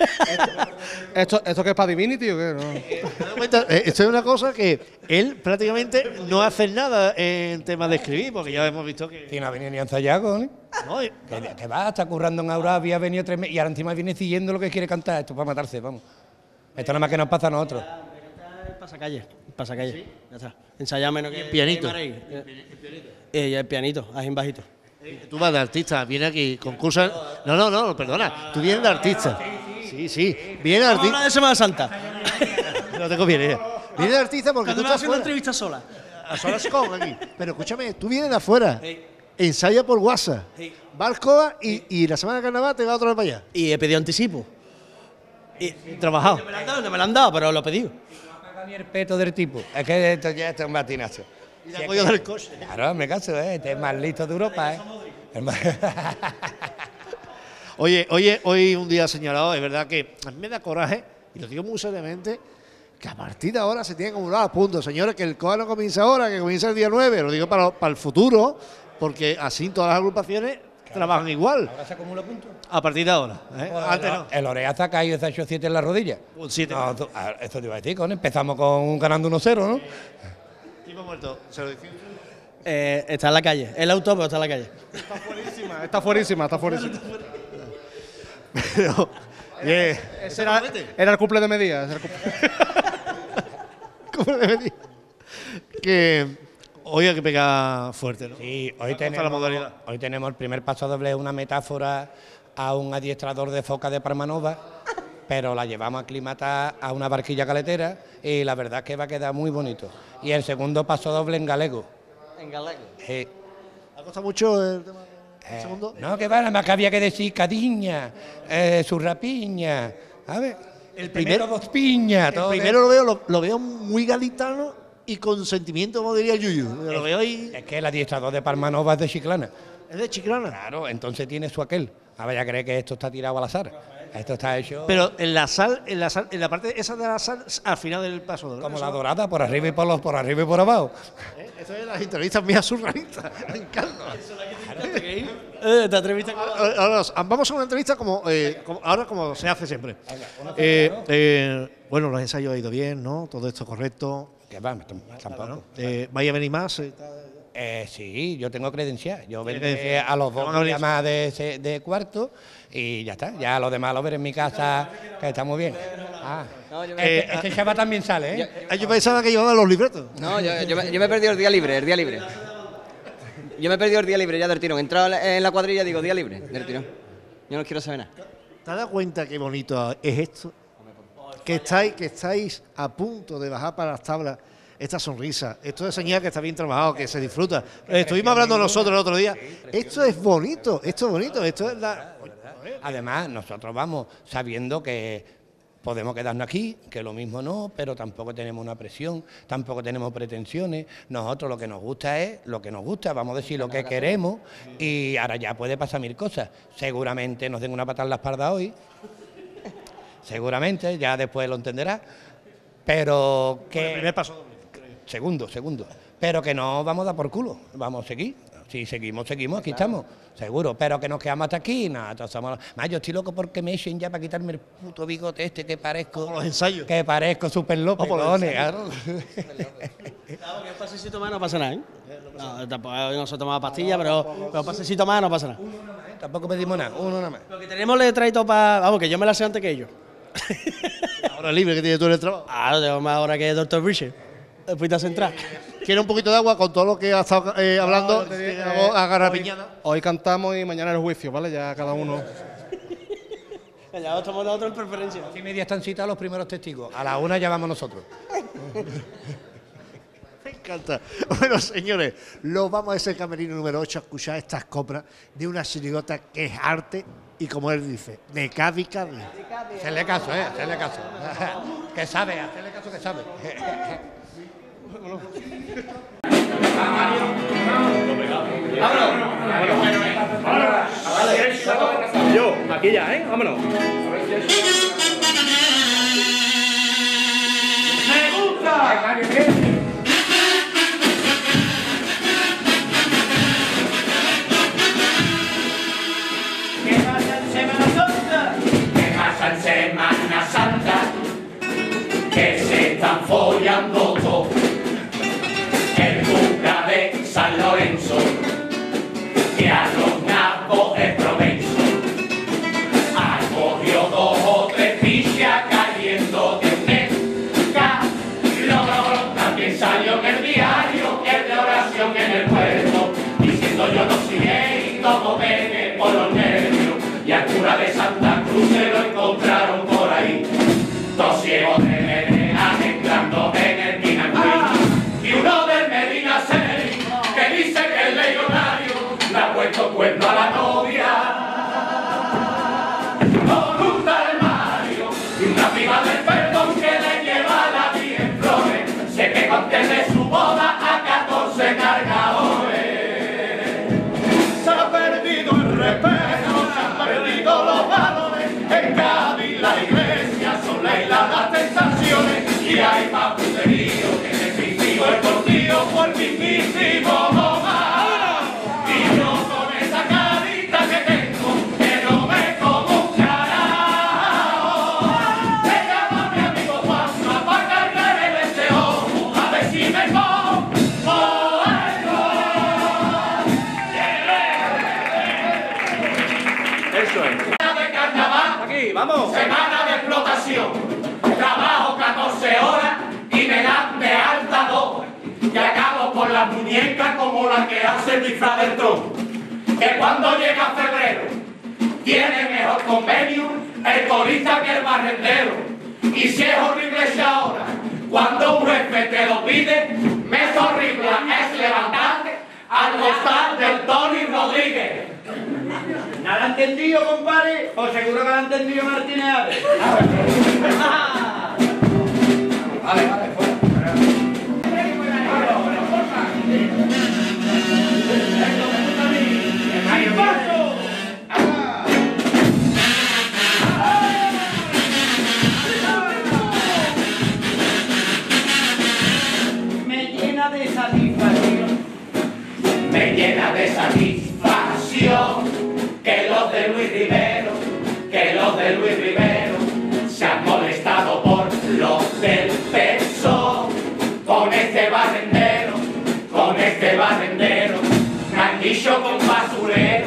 ¿Esto, ¿Esto que es para Divinity o qué? No. ¿Te das cuenta? Eh, Esto es una cosa que él prácticamente no hace nada en temas de escribir, porque ya hemos visto que. Si no ha venido ni a ensayar, cojones. No, y- Que, que va, está currando en Arabia, ha venido tres meses y ahora encima viene siguiendo lo que quiere cantar. Esto es para matarse, vamos. Esto nada más que nos pasa a nosotros. Pasacalle, pasacalle. Ya está. Ensayar menos que. el pianito. que Mareí. Eh, y el pianito, así bajito. Tú vas de artista, viene aquí, concursa. No, no, no, perdona. Tú vienes de artista. Sí, sí. Viene de artista. de Semana Santa. No te conviene. Viene de artista porque tú estás haciendo una entrevista sola. A solas con aquí. Pero escúchame, tú vienes de afuera. Ensaya por WhatsApp. Sí. Va al COA y, y la semana de carnaval te va otra vez para allá. Y he pedido anticipo. Y, Trabajado. no me lo han dado, no me lo han dado, pero lo he pedido. Ni el peto del tipo. Es que esto ya es un batinazo. Y te apoyo del coche. Claro, me caso, ¿eh? Este es más listo de Europa, ¿eh? Oye, oye, hoy un día señalado, es verdad que a mí me da coraje, y lo digo muy seriamente, que a partir de ahora se tiene que acumular a punto. Señores, que el COA no comienza ahora, que comienza el día 9, lo digo para, para el futuro, porque así todas las agrupaciones trabajan igual. Ahora se acumula puntos. A partir de ahora. ¿eh? Antes no. El Oreaza ha caído, se ha hecho 7 en la rodilla. Un siete. No, tú- esto te iba a decir, con empezamos con ganando 1-0, ¿no? Tipo muerto. Se lo. Eh, está en la calle. El auto, pero está en la calle. Está fuerísima, está fuerísima, está fuerísima. Pero, bien. Ese era, era el cumple de el cumple- ¿Cómo le venía? Que hoy hay que pegar fuerte, ¿no? Sí, hoy ¿Cómo está tenemos, la modalidad? hoy tenemos el primer paso doble, una metáfora a un adiestrador de foca de Parmanova, pero la llevamos a aclimatar a una barquilla caletera y la verdad es que va a quedar muy bonito. Y el segundo paso doble en galego. En galego. Sí. ¿Ha costado mucho el tema Eh, segundo? No, que va, nada más que había que decir cadiña, eh, su rapiña, ¿sabes? El primero dos piñas, El todo primero lo veo, lo, lo veo muy galitano y con sentimiento, como diría Yuyu. Lo veo ahí. Es que el adiestrador de Parmanova es de Chiclana. Es de Chiclana. Claro, entonces tiene su aquel. A ver, ya cree que esto está tirado al azar. Esto está hecho Pero en la sal, en la sal, en la parte esa de la sal, al final del paso doble. como Eso- la dorada, por arriba y por los, por arriba y por abajo. ¿eh? Esto es las entrevistas mías surrealistas. Me encanta. Eh, te atreviste con- Ahora, vamos a una entrevista como, eh, como- ahora como se hace siempre. Eh, eh, bueno, los ensayos han ido bien, ¿no? Todo esto correcto. Que va, tampoco. Eh, ¿Vaya a venir más? Sí, yo tengo credencial. Yo vendré a los dos más de cuarto y ya está. Ya lo demás lo veré en mi casa, que está muy bien. Ah, No, yo Eh, me, este chaval también sale, ¿eh? ah, yo pensaba que llevaban los libretos. no, yo, yo me, yo me he perdido el día libre, el día libre. Yo me he perdido el día libre ya del tirón. He entrado en la- cuadrilla y digo, día libre, del tirón. Yo no quiero saber nada. ¿Te has dado cuenta qué bonito es esto? Que estáis, que estáis a punto de bajar para las tablas esta sonrisa. Esto es señal que está bien trabajado, que se disfruta. Eh, Estuvimos hablando nosotros el otro día. Esto es bonito, esto es bonito, esto es la. Además, nosotros vamos sabiendo que podemos quedarnos aquí, que lo mismo no, pero tampoco tenemos una presión, tampoco tenemos pretensiones. Nosotros lo que nos gusta es lo que nos gusta, vamos a decir lo que queremos y ahora ya puede pasar mil cosas. Seguramente nos den una patada en la espalda hoy, seguramente, ya después lo entenderá, pero que... El primer paso doble. Segundo, segundo. Pero que no vamos a dar por culo, vamos a seguir. Si seguimos, seguimos, aquí estamos, seguro. Pero que nos quedamos hasta aquí, nada. somos- Más, yo estoy loco porque me echen ya para quitarme el puto bigote este que parezco. los ensayos. Que parezco Super López. Vamos, los cojones, ensayos. claro. Un pasecito más no pasa nada, ¿eh? No, tampoco no se toma pastilla, pero, pero pasecito más no pasa nada. Tampoco pedimos nada, uno nada más. Lo que tenemos letra y todo para. Vamos, que yo me la sé antes que ellos. Ahora libre que tiene tú en el trabajo. Ah, tengo más ahora que Doctor Bridges. Después de central. ¿Quiere un poquito de agua con todo lo que ha estado eh, hablando? No, eh, agarra hoy-. Hoy cantamos y mañana el juicio, ¿vale? Ya cada uno. Ya estamos nosotros en preferencia. y media están citados los primeros testigos. A la una ya vamos nosotros. Me encanta. Bueno, señores, lo vamos a ese camerino número 8 a escuchar estas coplas de una chirigota que es arte y, como él dice, de Cádiz, Cádiz. Hacerle caso, ¿eh? Hacerle caso. que sabe, hacerle caso que sabe. Yo, aquí ya, ¿eh? Vámonos. ¡Me gusta! ¿Qué pasa en Semana Santa? ¿Qué pasa en Semana Santa? Que se están follando todo. Que las tentaciones y hay más puterío que en el mismísimo el por el mismísimo Omar. Y acabo con las muñecas como la que hace del tronco. Que cuando llega febrero tiene mejor convenio el corista que el barrendero. Y si es horrible esa hora, cuando un jefe te lo pide, me es horrible es levantarte al costal del Tony Rodríguez. ¿Nada entendido, compadre? O seguro que lo ha entendido Martínez. Vale, vale, llena de satisfacción. Que los de Luis Rivero, que los de Luis Rivero se han molestado por los del peso. Con este barrendero, con este barrendero, dicho con basurero,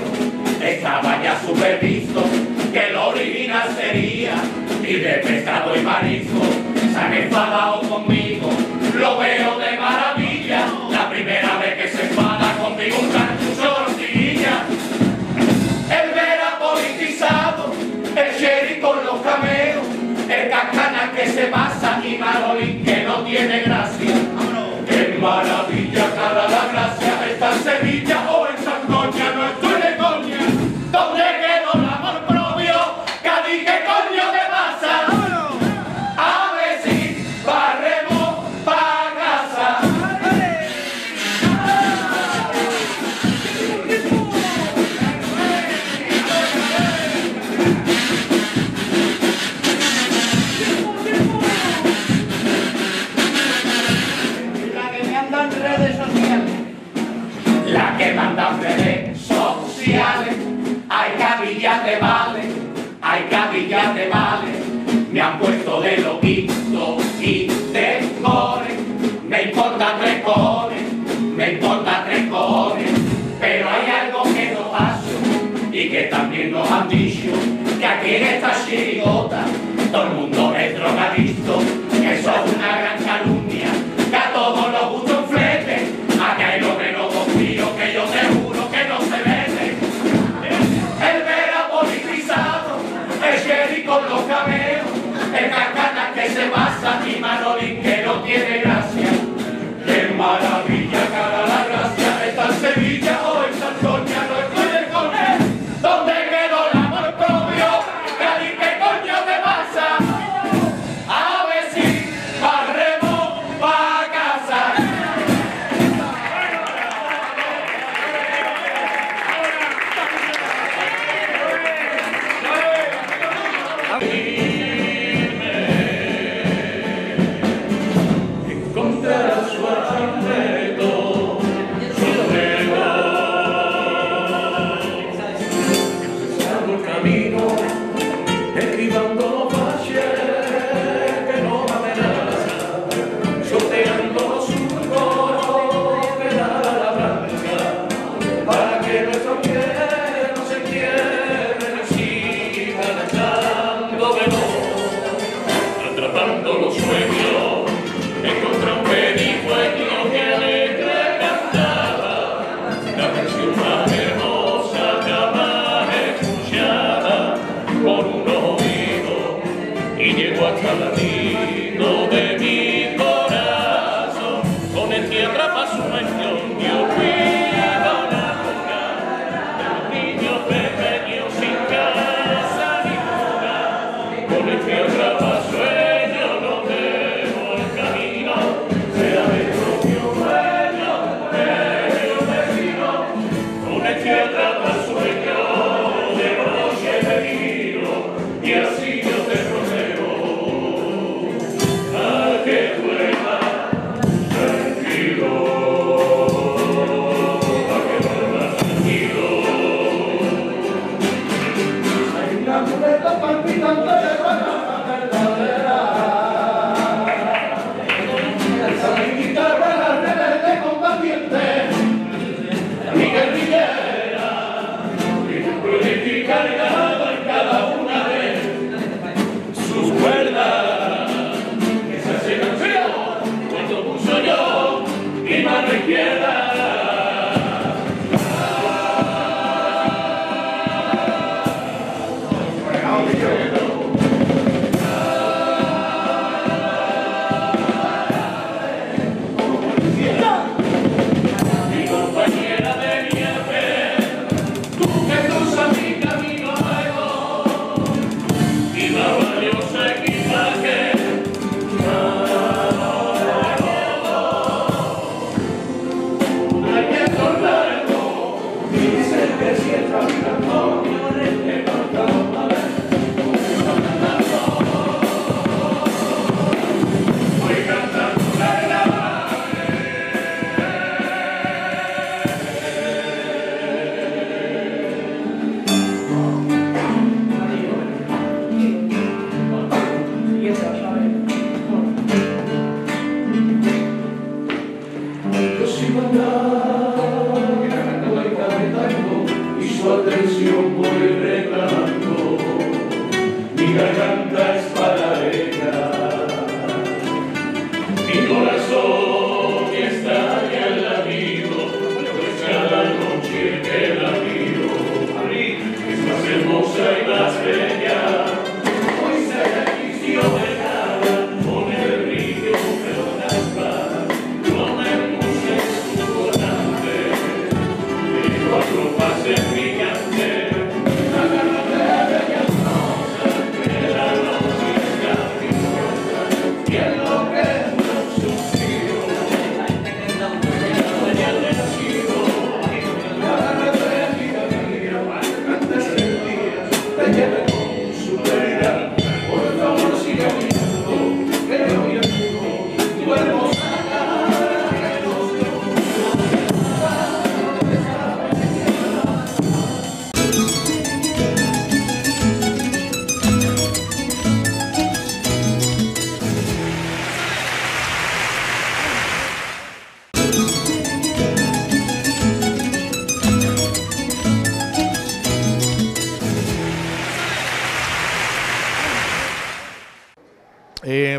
estaba ya supervisto que lo original sería y de pescado y marisco, se han enfadado conmigo, lo veo de maravilla, el cascana que se pasa y Marolín que no tiene gracia. ¡Qué maravilla, aquí en esta chirigota. Todo el mundo es drogadicto, que eso es una gran calumnia, que a todos los gustos un flete, aquí hay los menos confío que yo te juro que no se vete. El vera politizado, el sheriff con los cameos, el carcana que se pasa y Manolín que no tiene gracia, que.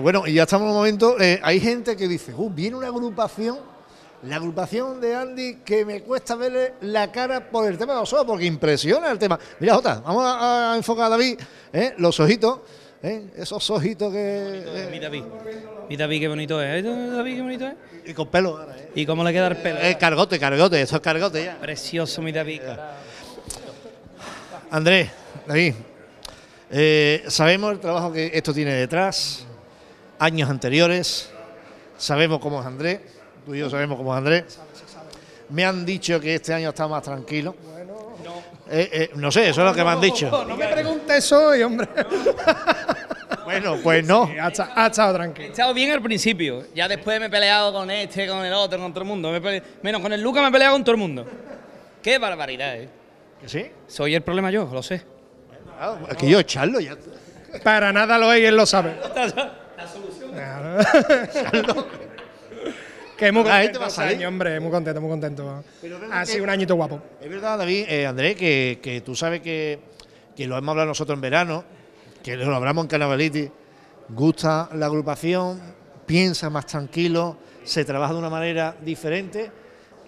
Bueno, y ya estamos en un momento. eh, hay gente que dice, "Uh, viene una agrupación, la agrupación de Andy, que me cuesta verle la cara por el tema de los ojos, porque impresiona el tema. Mira, Jota, vamos a, a enfocar a David, ¿eh? los ojitos, ¿eh? esos ojitos que. eh, Mi David. Mi David, qué bonito es. ¿Eh, David, qué bonito es. Y con pelo ahora, ¿eh? ¿Y cómo le queda el pelo? Eh, cargote, cargote, eso es cargote ya. Precioso, mi David. Andrés, David, sabemos el trabajo que esto tiene detrás, años anteriores, sabemos cómo es Andrés, tú y yo sabemos cómo es Andrés. Me han dicho que este año está más tranquilo. Eh, eh, no sé, eso es lo que me han dicho. No me preguntes hoy, hombre. Bueno, pues no. ha, esta- ha estado tranquilo. He estado bien al principio. Ya después me he peleado con este, con el otro, con todo el mundo. Me he pele- Menos con el Lucas me he peleado con todo el mundo. Qué barbaridad, ¿eh? ¿Que sí? Soy el problema yo, lo sé. Ah, Es que yo echarlo ya. Para nada lo es y él lo sabe. Que muy contento va a salir. año, hombre, muy contento, muy contento. Ha sido un añito guapo. Es verdad, David, eh, Andrés, que, que tú sabes que, que lo hemos hablado nosotros en verano, que lo hablamos en Carnavaliti, gusta la agrupación, piensa más tranquilo, se trabaja de una manera diferente.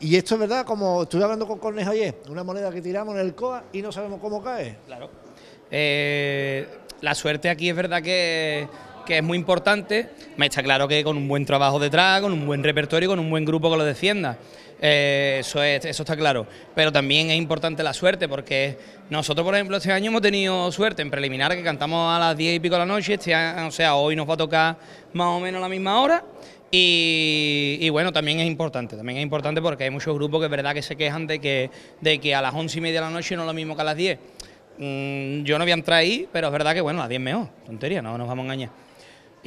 Y esto es verdad, como estuve hablando con Cornejo ayer, una moneda que tiramos en el COA y no sabemos cómo cae. Claro. Eh, la suerte aquí es verdad que, que es muy importante. Me está claro que con un buen trabajo detrás, con un buen repertorio, con un buen grupo que lo defienda. Eh, eso, es- eso está claro. Pero también es importante la suerte, porque nosotros, por ejemplo, este año hemos tenido suerte en preliminar que cantamos a las 10 y pico de la noche. Este año, o sea, hoy nos va a tocar más o menos la misma hora. Y, bueno, también es importante, también es importante porque hay muchos grupos que es verdad que se quejan de que, de que a las once y media de la noche no es lo mismo que a las 10. Mm, yo no voy a entrar ahí, pero es verdad que bueno, a las 10 mejor, tontería, no nos vamos a engañar.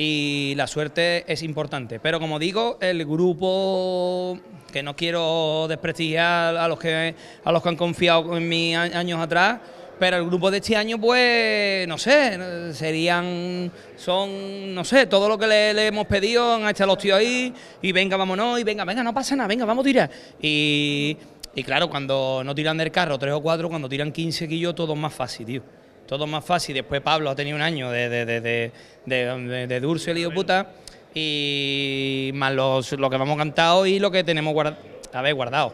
Y la suerte es importante, pero como digo, el grupo que no quiero desprestigiar a los que a los que han confiado en mí años atrás, pero el grupo de este año pues no sé, serían son no sé, todo lo que le, hemos pedido, han echado los tíos ahí y venga, vámonos y venga, venga, no pasa nada, venga, vamos a tirar. Y claro, cuando no tiran del carro tres o cuatro, cuando tiran 15 quillos, todo es más fácil, tío. Todo más fácil. Después Pablo ha tenido un año de, de, de, de, de, dulce, de puta, y más lo que vamos hoy y lo que tenemos guardado. A ver, guardado.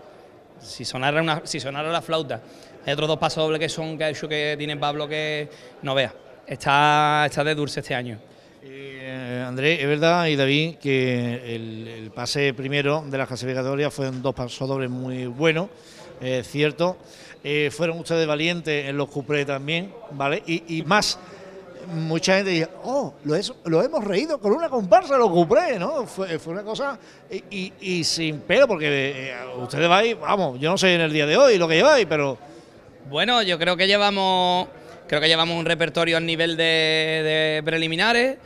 Si sonara, una, si sonara la flauta. Hay otros dos pasos dobles que son que ha hecho que tiene Pablo que no vea. Está, está de dulce este año. Eh, Andrés, es verdad, y David, que el, pase primero de las clasificatorias fueron dos pasos dobles muy buenos, es cierto. Eh, fueron ustedes valientes en los cuplés también, ¿vale? Y, y más, mucha gente dice, oh, lo, es- lo hemos reído con una comparsa los cuplés, ¿no? Fue, fue una cosa, y, y- sin pelo, porque eh, ustedes vais, vamos, yo no sé en el día de hoy lo que lleváis, pero Bueno, yo creo que llevamos, creo que llevamos un repertorio al nivel de preliminares.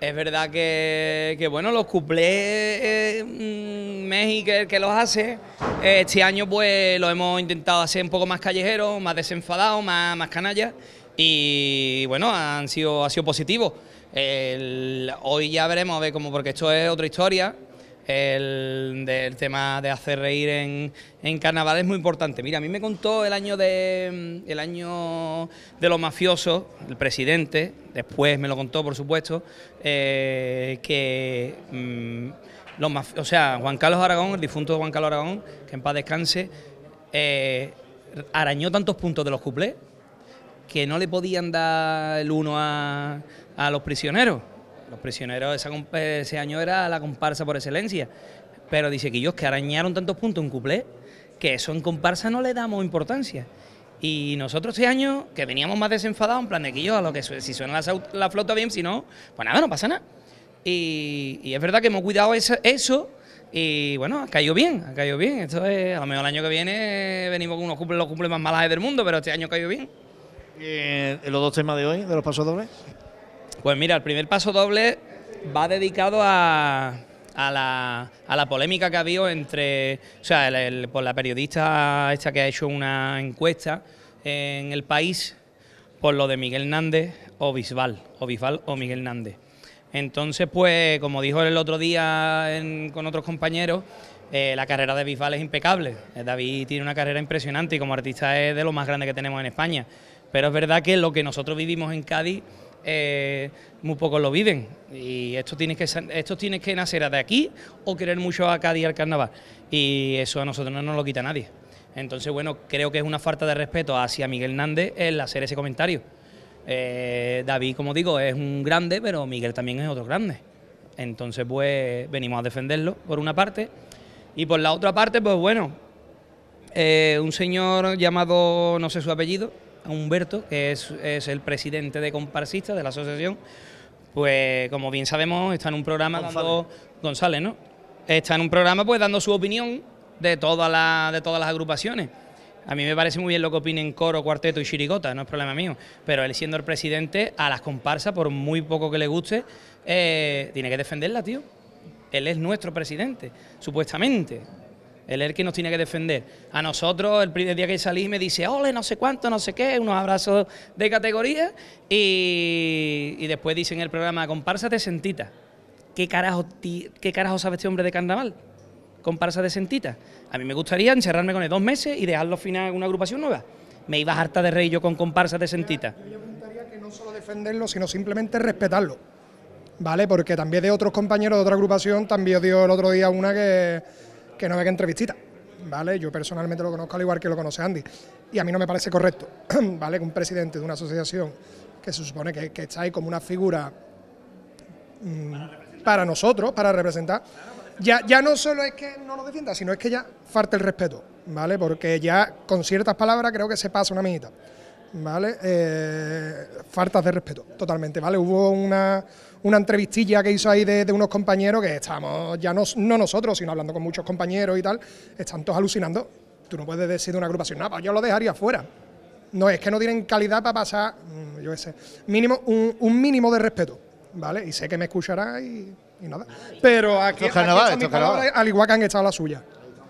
Es verdad que, que, bueno, los cuplés eh, mm, México que, que los hace. eh, Este año pues lo hemos intentado hacer un poco más callejeros, más desenfadados, más, más canallas. Y bueno, han sido, ha sido positivo. Hoy ya veremos a ver cómo, porque esto es otra historia. El del tema de hacer reír en, en carnaval es muy importante. Mira, a mí me contó el año de el año de los mafiosos, el presidente, después me lo contó, por supuesto, eh, que mm, los maf- o sea, Juan Carlos Aragón, el difunto Juan Carlos Aragón, que en paz descanse, eh, arañó tantos puntos de los cuplés que no le podían dar el uno a, a los prisioneros. Los prisioneros ese año era la comparsa por excelencia. Pero dice que ellos que arañaron tantos puntos en cuplé que eso en comparsa no le damos importancia. Y nosotros este año, que veníamos más desenfadados, en plan de que yo a lo que si suena la, la flauta bien, si no, pues nada, no pasa nada. Y, es verdad que hemos cuidado eso y bueno, ha caído bien, ha caído bien. Esto es, a lo mejor el año que viene venimos con unos cumples, los cumples más malajes del mundo, pero este año ha caído bien. eh, los dos temas de hoy, de los pasos dobles. Pues mira, el primer paso doble va dedicado a, a la, a la polémica que ha habido entre, o sea, el- por la periodista esta que ha hecho una encuesta en el país por lo de Miguel Nández o Bisbal, o Bisbal o Miguel Nández. Entonces, pues, como dijo el otro día con otros compañeros, eh, la carrera de Bisbal es impecable. Eh, David tiene una carrera impresionante y como artista es de lo más grande que tenemos en España. Pero es verdad que lo que nosotros vivimos en Cádiz eh, muy pocos lo viven. Y esto tiene que esto tiene que nacer de aquí o querer mucho a Cádiz al carnaval. Y eso a nosotros no nos lo quita nadie. Entonces, bueno, creo que es una falta de respeto hacia Miguel Hernández el hacer ese comentario. Eh, David, como digo, es un grande, pero Miguel también es otro grande. Entonces, pues venimos a defenderlo por una parte. Y por la otra parte, pues bueno, eh, un señor llamado, no sé su apellido, Humberto, que es, es el presidente de comparsistas de la asociación, pues como bien sabemos, está en un programa dando. González, ¿no? Está en un programa pues dando su opinión de, toda la- de todas las agrupaciones. A mí me parece muy bien lo que opinen coro, cuarteto y chirigota, no es problema mío. Pero él siendo el presidente, a las comparsas, por muy poco que le guste, eh, tiene que defenderla, tío. Él es nuestro presidente, supuestamente. Él es el que nos tiene que defender. A nosotros, el primer día que salí, me dice, ole, no sé cuánto, no sé qué, unos abrazos de categoría. Y, y después dice en el programa, comparsa de sentita. ¿Qué carajo, ¿Qué carajo sabe este hombre de carnaval? Comparsa de sentita. A mí me gustaría encerrarme con él dos meses y dejarlo al final en una agrupación nueva. Me iba harta de rey yo con comparsa de sentita. que no solo defenderlo, sino simplemente respetarlo. ¿Vale? Porque también de otros compañeros de otra agrupación también dio el otro día una que, que no ve que entrevistita. ¿Vale? Yo personalmente lo conozco al igual que lo conoce Andy. Y a mí no me parece correcto, ¿vale? Que un presidente de una asociación que se supone que, está ahí como una figura mm, para nosotros, para representar, ya, ya no solo es que no nos defienda, sino es que ya falta el respeto, ¿vale? Porque ya con ciertas palabras creo que se pasa una amiguita. ¿vale? Eh, faltas de respeto, totalmente, ¿vale? Hubo una, una entrevistilla que hizo ahí de, de unos compañeros que estábamos, ya no, no nosotros, sino hablando con muchos compañeros y tal, están todos alucinando. Tú no puedes decir de una agrupación, no, pues yo lo dejaría fuera. No, es que no tienen calidad para pasar, mm, yo qué sé, mínimo, un, un mínimo de respeto, ¿vale? Y sé que me escuchará y, y nada. Pero aquí, Esto es carnaval, aquí esto palabras, al igual que han echado la suya.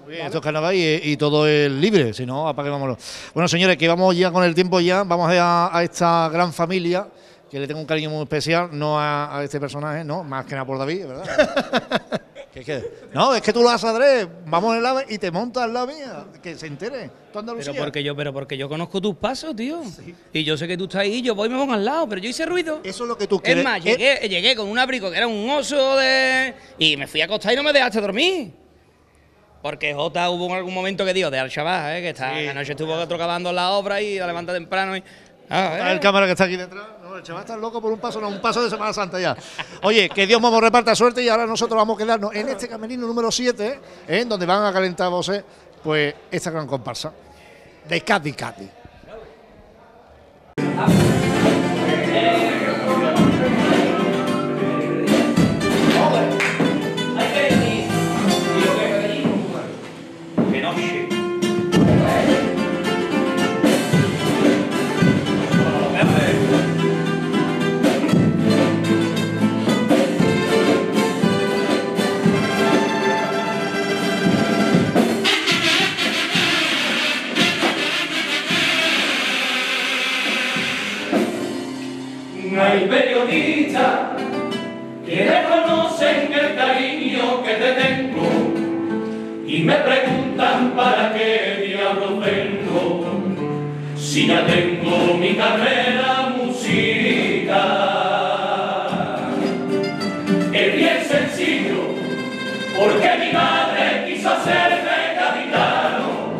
Bien, Esto es carnaval y, y todo es libre, si no, apaguémoslo. Bueno, señores, que vamos ya con el tiempo ya, vamos a, a esta gran familia, que le tengo un cariño muy especial, no a, a este personaje, no, más que nada por David, ¿verdad? Que- que- no, es que tú lo haces adrede, vamos en el lado y te montas al lado mía, que se entere. Pero porque yo, pero porque yo conozco tus pasos, tío. Y yo sé que tú estás ahí, yo voy y me pongo al lado, pero yo hice ruido. Eso es lo que tú Es quieres. más, llegué, llegué con un abrigo que era un oso de. Y me fui a acostar y no me dejaste dormir. Porque Jota hubo en algún momento que dijo, de al chaval, ¿eh? que está, anoche estuvo acabando la obra y la levanta temprano y. Ah, ¿eh? El cámara que está aquí detrás. El chaval está loco por un paso, no, un paso de Semana Santa ya. Oye, que Dios nos reparta suerte y ahora nosotros vamos a quedarnos en este camerino número 7, ¿eh? donde van a calentar voces, pues esta gran comparsa de Cádiz Cádiz. Y me preguntan para qué diablos vengo si ya tengo mi carrera musical. Es bien sencillo, porque mi madre quiso hacerme capitano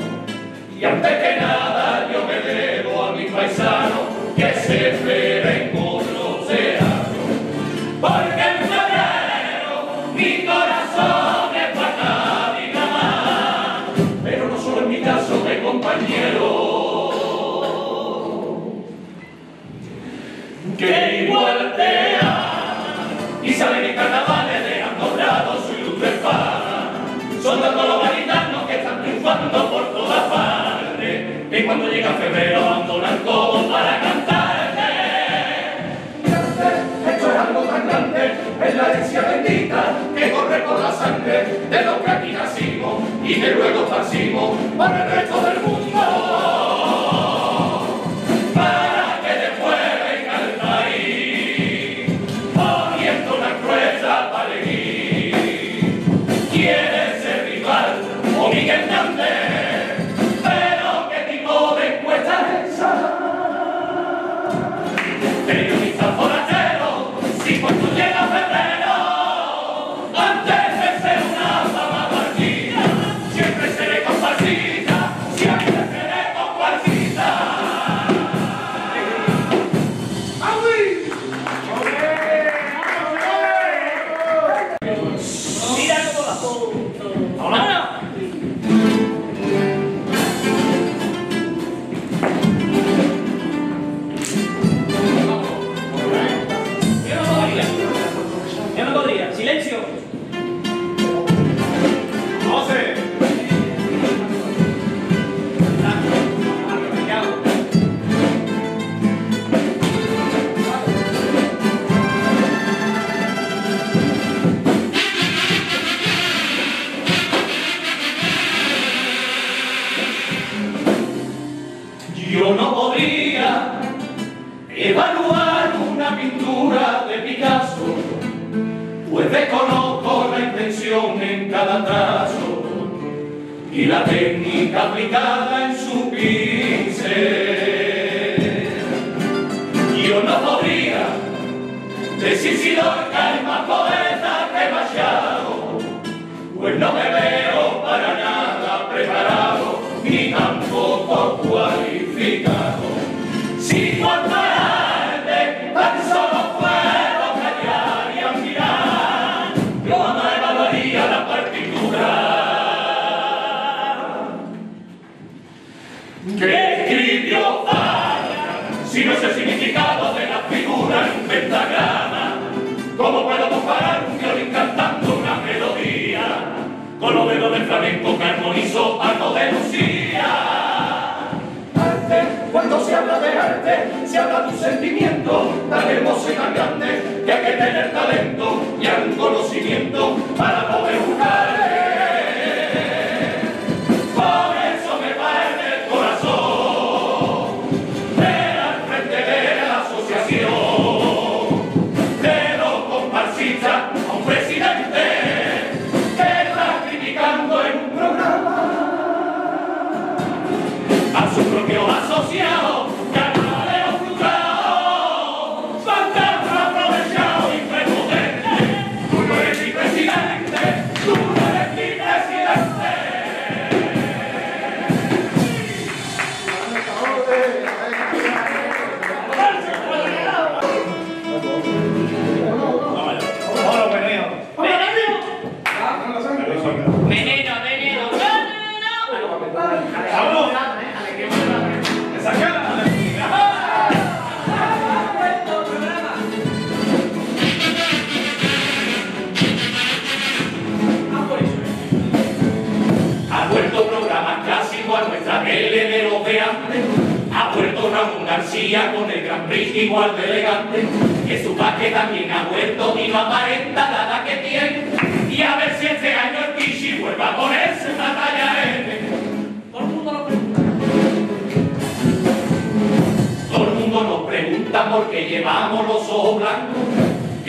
y antes que nada yo me debo a mi paisano que se esperen Que igual te ama y sabe que carnavales dejan doblado su ilustre fama. Son tantos los gaditanos que están triunfando por todas partes. Que cuando llega febrero abandonan todo para cantarte. Esto es algo tan grande, es la herencia bendita que corre por la sangre de los que aquí nacimos y que luego esparcimos por el resto del mundo.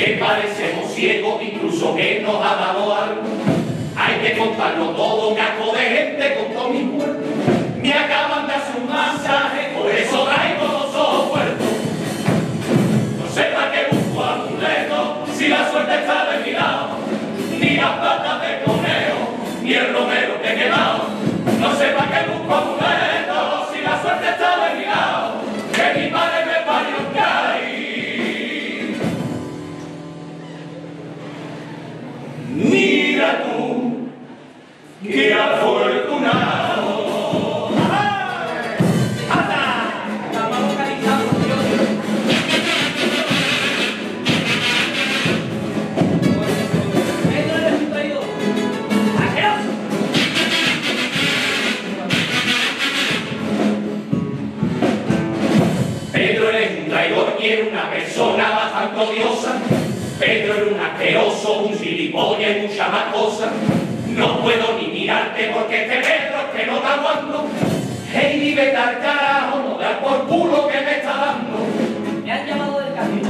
Que parecemos ciegos, incluso que nos ha dado algo. Hay que contarlo todo, caco de gente con mi cuerpo. Me acaban de hacer un masaje, por eso traigo los ojos puertos. No sé para qué busco amuleto, si la suerte está de mi lado. Ni las patas de conejo, ni el romero que he quemado. No sé para qué busco amuleto, qué afortunado. Pedro eres un traidor y eres una persona bastante odiosa. Pedro eres un asqueroso, un gilipollas y mucha más cosas. No puedo ni mirarte porque este Pedro es que no te aguanto. Hey, ni vete al carajo, no da por culo que me está dando. Me han llamado del Cádiz.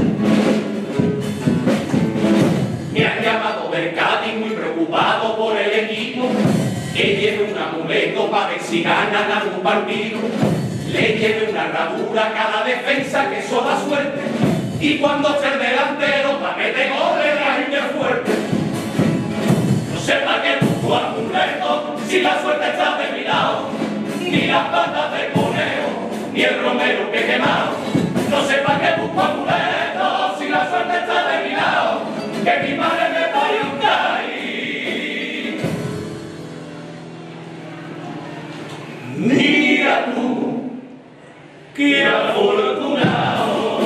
Me han llamado del Cádiz muy preocupado por el equipo. Que lleve un amuleto para ver si ganan algún partido. Le lleve una herradura a cada defensa que eso da suerte. Y cuando esté el delantero, para meter goles la gente fuerte. No sé para si la suerte está de mi lado. Ni las patas de conejo, ni el romero que he quemado. No sé para qué busco amuleto si la suerte está de mi lado. Que mi madre me parió un Cádiz. Mira tú, qué afortunado.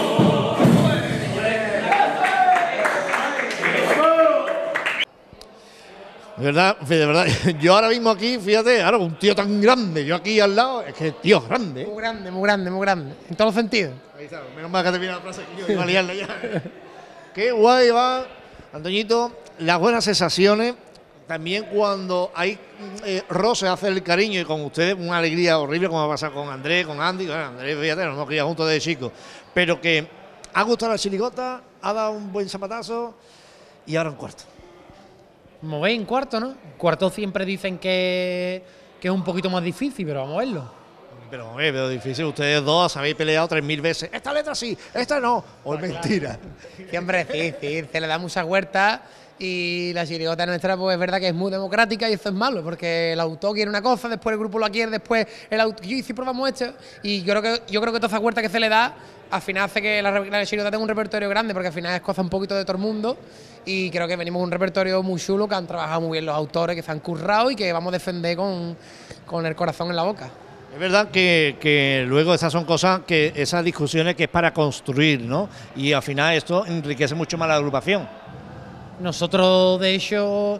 De verdad, de verdad, yo ahora mismo aquí, fíjate, ahora un tío tan grande, yo aquí al lado, es que el tío es grande. ¿eh? Muy grande, muy grande, muy grande. En todos los sentidos. Ahí está, menos mal que terminado la frase que yo iba a liarla ya. Qué guay va, Antoñito, las buenas sensaciones. También cuando hay eh, roce, hace el cariño y con ustedes una alegría horrible como ha pasado con Andrés, con Andy. Bueno, Andrés, fíjate, nos hemos criado juntos desde chicos. Pero que ha gustado la chiligota, ha dado un buen zapatazo y ahora un cuarto. Como veis, en cuarto, ¿no? Cuarto siempre dicen que, que es un poquito más difícil, pero vamos a verlo. Pero, hombre, pero difícil. Ustedes dos habéis peleado tres mil veces. Esta letra sí, esta no. O es mentira. Siempre sí, sí, se le da muchas huertas y la chirigota nuestra pues es verdad que es muy democrática y eso es malo, porque el autor quiere una cosa, después el grupo lo quiere, después el autor, yo hice probamos esto y yo creo que yo creo que toda esa huerta que se le da al final hace que la, la chirigota tenga un repertorio grande, porque al final es cosa un poquito de todo el mundo y creo que venimos un repertorio muy chulo que han trabajado muy bien los autores, que se han currado y que vamos a defender con, con el corazón en la boca. Es verdad que, que luego esas son cosas que esas discusiones que es para construir, ¿no? Y al final esto enriquece mucho más la agrupación. Nosotros, de hecho,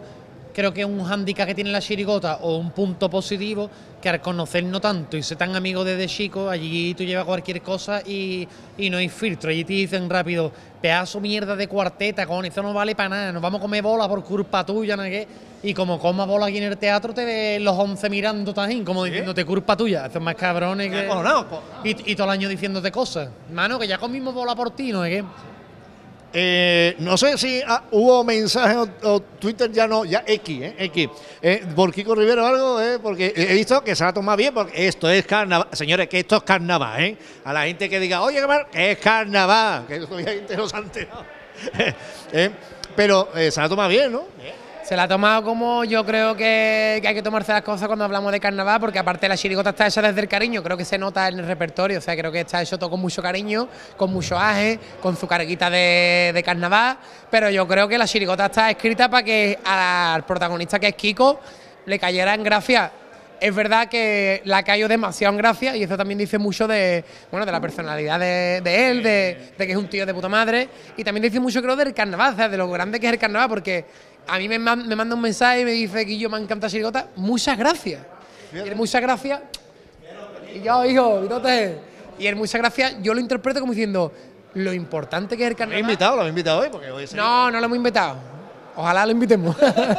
creo que es un hándicap que tiene la chirigota o un punto positivo que al conocernos tanto y ser tan amigos desde chico, allí tú llevas cualquier cosa y, y no hay filtro. Allí te dicen rápido, pedazo mierda de cuarteta, con eso no vale para nada, nos vamos a comer bola por culpa tuya, no qué. Y como comas bola aquí en el teatro, te ven los once mirando tajín, como diciéndote culpa tuya. Es más cabrones que. Y, y todo el año diciéndote cosas. Mano, que ya comimos bola por ti, ¿no es qué? Eh, no sé si ah, hubo mensajes o, Twitter ya no, ya X, ¿eh? X. Eh, por Kiko Rivera o algo, ¿eh? porque he visto que se la toma bien, porque esto es carnaval. Señores, que esto es carnaval, ¿eh? A la gente que diga, oye, que es carnaval, que todavía gente no se enterado. Eh, Pero eh, se la toma bien, ¿no? Se la ha tomado como yo creo que, hay que tomarse las cosas cuando hablamos de carnaval, porque aparte la chirigota está hecha desde el cariño, creo que se nota en el repertorio, o sea, creo que está hecho todo con mucho cariño, con mucho aje, con su carguita de, de carnaval, pero yo creo que la chirigota está escrita para que al protagonista que es Kiko le cayera en gracia. Es verdad que la cayó demasiado en gracia y eso también dice mucho de, bueno, de la personalidad de, de él, de, de que es un tío de puta madre y también dice mucho creo del carnaval, o sea, de lo grande que es el carnaval, porque a mí me, man- me manda un mensaje y me dice que yo me encanta chirigota, muchas gracias. Y el muchas gracias, y yo, hijo, mírate. Y el muchas gracias, yo lo interpreto como diciendo lo importante que es el ¿Lo carnaval. he invitado? ¿Lo he invitado hoy? Porque hoy No, no lo hemos invitado. Ojalá lo invitemos.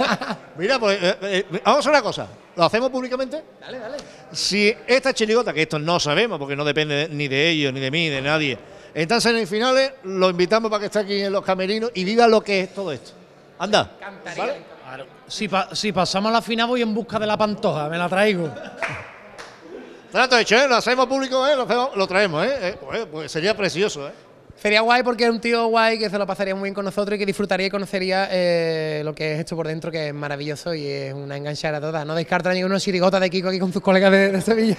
Mira, pues eh, eh, vamos a hacer una cosa. ¿Lo hacemos públicamente? Dale, dale. Si esta chirigota, que esto no sabemos, porque no depende de- ni de ellos, ni de mí, de nadie, está en semifinales, lo invitamos para que esté aquí en los camerinos y diga lo que es todo esto. Anda. ¿vale? Si, pa- si pasamos a la final voy en busca de la pantoja, me la traigo. Trato hecho, ¿eh? Lo hacemos público, ¿eh? Lo, hacemos- lo traemos, ¿eh? Eh, pues, pues sería precioso, ¿eh? Sería guay porque es un tío guay que se lo pasaría muy bien con nosotros y que disfrutaría y conocería eh, lo que es esto por dentro, que es maravilloso y es una enganchada toda. No descarta ninguno chirigota de Kiko aquí con sus colegas de, de Sevilla.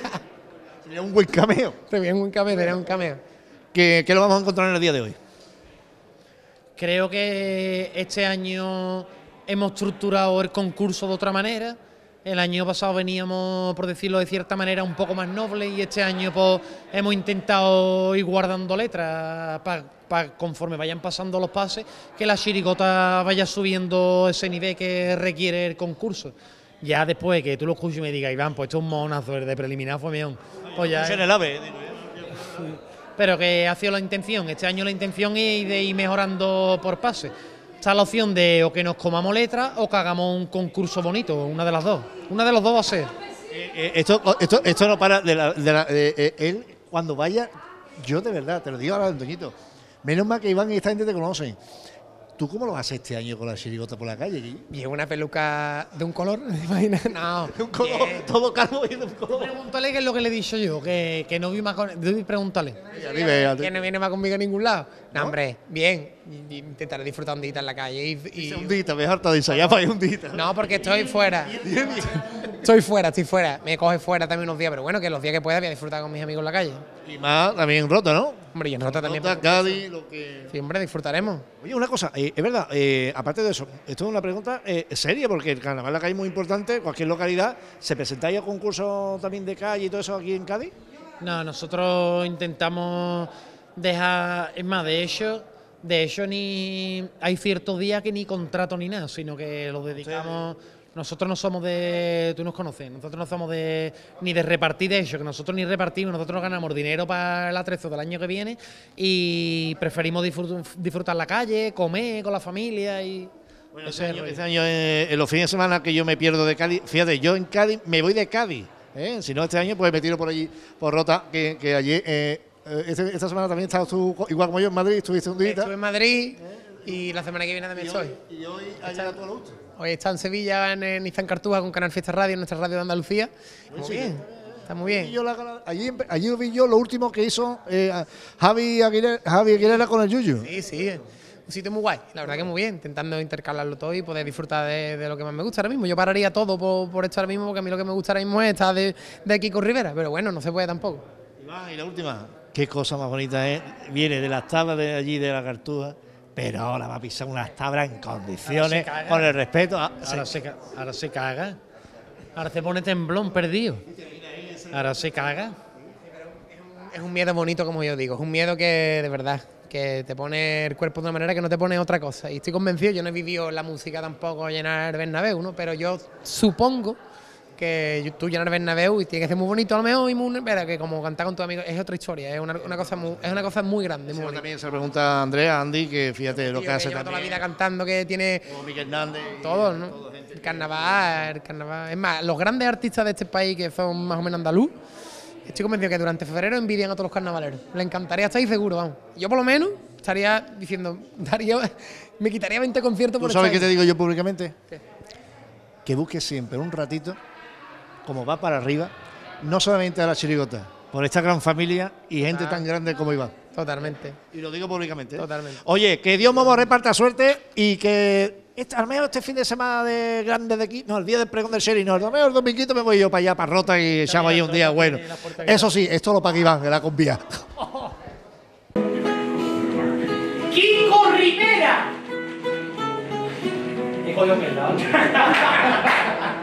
Sería un buen cameo. Sería un buen cameo, sería un cameo. ¿Qué, qué lo vamos a encontrar en el día de hoy? Creo que este año hemos estructurado el concurso de otra manera. El año pasado veníamos, por decirlo de cierta manera, un poco más noble y este año pues, hemos intentado ir guardando letras para conforme vayan pasando los pases, que la chirigota vaya subiendo ese nivel que requiere el concurso. Ya después que tú lo escuches y me digas, Iván, pues esto es un monazo, el de preliminar fue mío. Pues ya, en el AVE, pero que ha sido la intención. Este año la intención es de ir mejorando por pase. Está la opción de o que nos comamos letras o que hagamos un concurso bonito, una de las dos. Una de los dos va a ser. Eh, esto, esto, esto no para de la, de la- eh, él cuando vaya, yo de verdad, te lo digo ahora, Antoñito, menos mal que Iván y esta gente te conocen. ¿Tú cómo lo vas este año con la chirigota por la calle? Guillo? Llevo una peluca de un color, ¿te imaginas? No. un color, todo calvo y de un color. Pregúntale qué es lo que le he dicho yo, que, que no vi más con... Pregúntale. dime, ya te- que no viene más conmigo a ningún lado. No, hombre, bien. Intentaré disfrutar un día en la calle. Y, y- Un día, me he hartado de ensayar para ir un día. No, porque estoy fuera. Estoy fuera, estoy fuera. Me coge fuera también unos días, pero bueno, que los días que pueda voy a disfrutar con mis amigos en la calle. Y más también roto, ¿no? Hombre, y en Rota también. Rota, Cádiz, lo que... Sí, hombre, disfrutaremos. Oye, una cosa, eh, es verdad, eh, aparte de eso, esto es una pregunta eh, seria, porque el carnaval de la calle es muy importante, cualquier localidad, ¿se presentáis a concursos también de calle y todo eso aquí en Cádiz? No, nosotros intentamos dejar, es más, de hecho, de hecho ni hay ciertos días que ni contrato ni nada, sino que los dedicamos. Nosotros no somos de, tú nos conoces, nosotros no somos de ni de repartir de hecho, que nosotros ni repartimos, nosotros ganamos dinero para el atrezo del año que viene y preferimos disfrut- disfrutar la calle, comer con la familia y Bueno, ese este año, eh, en los fines de semana que yo me pierdo de Cádiz, fíjate, yo en Cádiz me voy de Cádiz, ¿eh? si no este año pues me tiro por allí, por Rota, que, que allí, eh, eh, este- esta semana también estabas tú, igual como yo en Madrid, estuviste un día. Estuve en Madrid, Y la semana que viene también estoy. ¿Y hoy todo lo último? Hoy está en Sevilla, en, en Nissan Cartuja, con Canal Fiesta Radio, nuestra radio de Andalucía. Muy Sí. bien, está muy bien. Y yo la- allí, allí vi yo lo último que hizo eh, Javi, Aguilera, Javi Aguilera con el Yuyu. Sí, sí, un sitio muy guay, la verdad que muy bien, intentando intercalarlo todo y poder disfrutar de, de lo que más me gusta ahora mismo. Yo pararía todo por, por esto ahora mismo, porque a mí lo que me gusta ahora mismo es estar de, de Kiko Rivera, pero bueno, no se puede tampoco. Y la última. Qué cosa más bonita es. Viene de las tablas de allí de la Cartuja, pero ahora va a pisar unas tablas en condiciones, con el respeto. a- Ahora se, ca- ahora se caga. Ahora se pone temblón perdido. Ahora se caga. Es un miedo bonito, como yo digo, es un miedo que de verdad, que te pone el cuerpo de una manera que no te pone otra cosa. Y estoy convencido, yo no he vivido la música tampoco llenar Bernabéu, ¿no? Pero yo supongo que tú llenar el Bernabéu y tiene que ser muy bonito a lo mejor y muy, pero que como cantar con tu amigo es otra historia, es una, una cosa muy, es una cosa muy grande, muy. También se pregunta a Andrea, Andy, que fíjate lo que hace lleva toda la también. vida cantando, que tiene. Miguel Hernández. Todo, ¿no? El carnaval, el carnaval. Es más, los grandes artistas de este país que son más o menos andaluz, estoy convencido que durante febrero envidian a todos los carnavaleros. Le encantaría estar ahí seguro, vamos. Yo por lo menos estaría diciendo, daría, me quitaría 20 conciertos por ¿Tú sabes qué te digo yo públicamente? Que busques siempre un ratito, como va para arriba, no solamente a la chirigota, por esta gran familia y gente Ah. tan grande como Iván. Totalmente. Y lo digo públicamente. ¿eh? Totalmente. Oye, que Dios me reparta suerte y que este- al menos este fin de semana de grande de aquí, no, el día del pregón del Sherry, no, el domingo, el dominguito me voy yo para allá, para Rota y echamos ahí un día bueno. Eso sí, esto lo paga Iván, que la confía. Kiko Rivera. ¿Qué coño que es la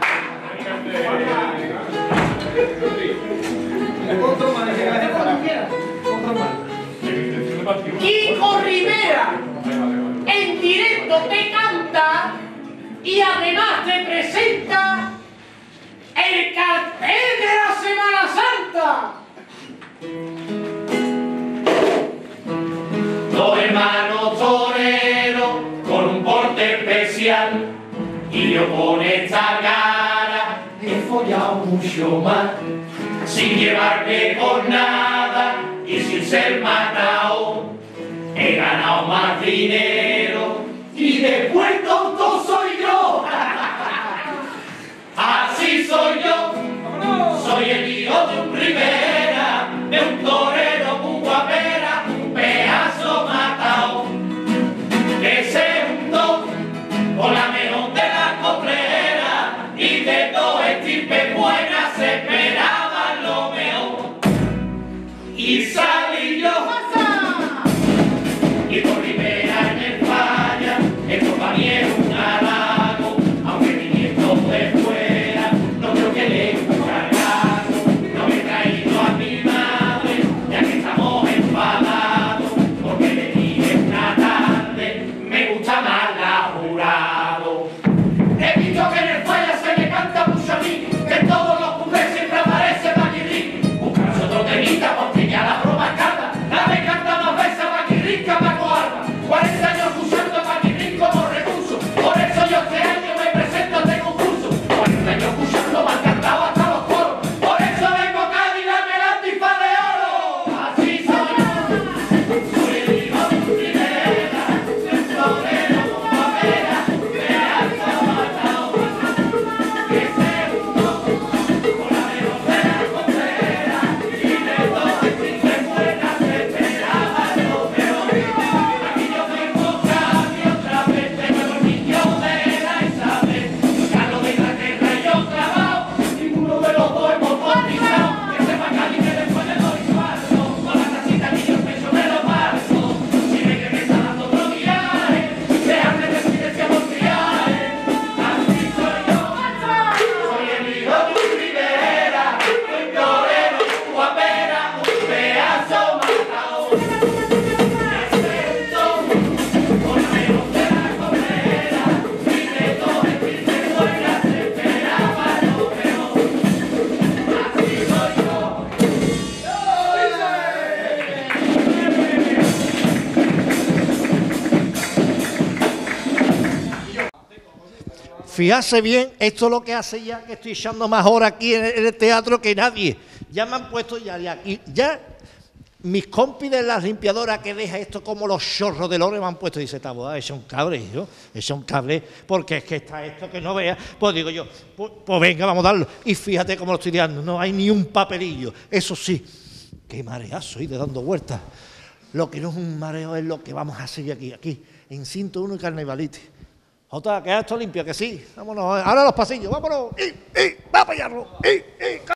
Kiko Rivera en directo te canta y además te presenta el cartel de la Semana Santa. Dos hermanos toreros con un porte especial y yo con esta mucho más sin llevarme con nada y sin ser matado he ganado más dinero y después tonto soy yo. Así soy yo. Soy el hijo de un Rivera Fijarse bien, esto es lo que hace ya que estoy echando más horas aquí en el, teatro que nadie. Ya me han puesto ya, ya aquí, ya mis compis de las limpiadoras que deja esto como los chorros de oro me han puesto, dice, esta es un cable, es un cable, porque es que está esto que no vea. Pues digo yo, pues, venga, vamos a darlo. Y fíjate cómo lo estoy dando, no hay ni un papelillo. Eso sí, qué mareazo, y de dando vueltas. Lo que no es un mareo es lo que vamos a seguir aquí, aquí, en 101 y Carnavalitis. Jota, queda esto limpio, que sí. Vámonos, ahora a los pasillos, vámonos. ¡Y, y, va allá, Ro! ¡Y, y!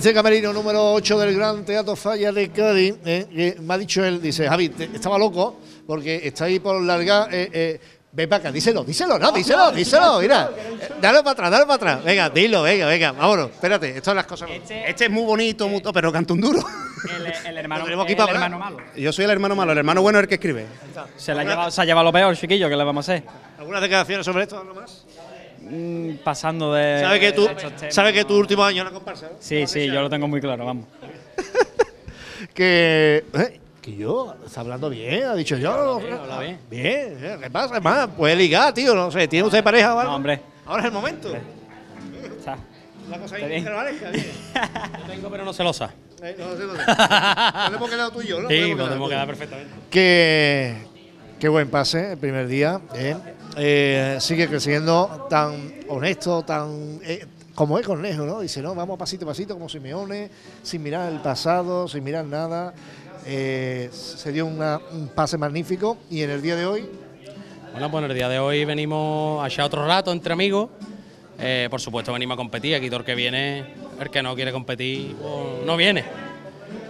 Este camerino número 8 del Gran Teatro Falla de Cádiz, eh, eh, me ha dicho él, dice, Javi, te- estaba loco porque está ahí por largar. Eh, eh, ven para acá, díselo, díselo, no, díselo, díselo, mira. Eh, Dale para atrás, dale para atrás. Venga, dilo, venga, venga, vámonos. Espérate, estas son las cosas. Este es muy bonito, muy pero canta un duro. El, hermano, tenemos aquí el para hermano malo. Yo soy el hermano malo, el hermano bueno es el que escribe. Se, la ha llevado, se ha llevado lo peor, chiquillo, que le vamos a hacer? ¿Algunas declaraciones sobre esto, algo más? Mm, pasando de. ¿Sabes que tú, de estos temas. sabe que tu último año en la comparsa? ¿no? Sí, sí, yo lo tengo muy claro, vamos. Que. eh, que yo, está hablando bien, ha dicho yo. habla bien. Bien, eh, ¿qué pasa, hermano? Puede ligar, tío, no sé. ¿Tiene usted pareja o algo? No, hombre. Ahora es el momento. Está. La cosa Está ahí bien. pareja, bien. Yo tengo, pero no celosa. Eh, no sé dónde. Podemos quedar tú y yo, ¿no? Sí, podemos tú. quedar perfectamente. Que, qué buen pase el primer día. ¿eh? Eh, sigue creciendo tan honesto, tan eh, como es Cornejo, ¿no? Dice, no, vamos pasito a pasito como Simeone, sin mirar el pasado, sin mirar nada. Eh, se dio un pase magnífico y en el día de hoy Bueno, pues en el día de hoy venimos a echar otro rato entre amigos. Por supuesto, venimos a competir. Aquí todo el que viene, el que no quiere competir, pues, no viene.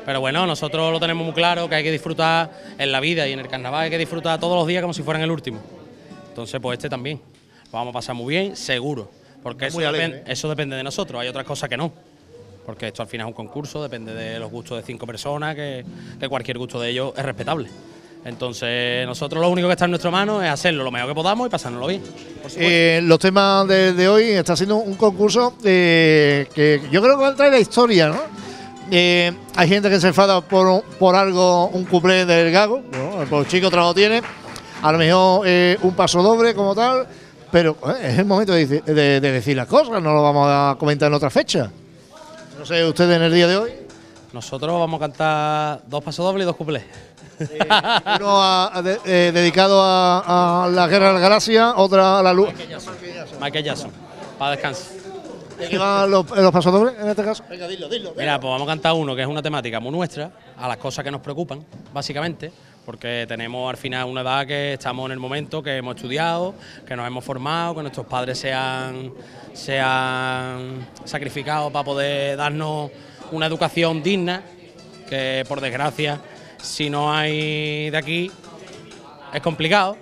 Pero bueno, nosotros lo tenemos muy claro que hay que disfrutar en la vida y en el carnaval hay que disfrutar todos los días como si fueran el último. Entonces, pues este también. Lo vamos a pasar muy bien, seguro. Porque eso, depen- eso depende de nosotros. Hay otras cosas que no. Porque esto al final es un concurso, depende de los gustos de cinco personas, que, que cualquier gusto de ellos es respetable. Entonces, nosotros lo único que está en nuestra mano es hacerlo lo mejor que podamos y pasárnoslo bien. Eh, los temas de, de hoy está siendo un concurso eh, que yo creo que va a entrar en la historia, ¿no? Eh, hay gente que se enfada por, por algo, un cuplé del gago, bueno, pues chico no tiene, a lo mejor eh, un paso doble como tal, pero eh, es el momento de, dici- de- de decir las cosas, no lo vamos a comentar en otra fecha. No sé, ustedes en el día de hoy, Nosotros vamos a cantar dos pasos dobles y dos cuplés. uno a- a de- eh, dedicado a, a la guerra de la galaxia, otra a la luz. Michael Jackson, para descanso. ¿De qué van los, los pasos dobles en este caso? Venga, dilo, dilo. Mira, pues vamos a cantar uno que es una temática muy nuestra, a las cosas que nos preocupan, básicamente, porque tenemos al final una edad que estamos en el momento, que hemos estudiado, que nos hemos formado, que nuestros padres se han, se han sacrificado para poder darnos una educación digna, que por desgracia, si no hay de aquí, es complicado,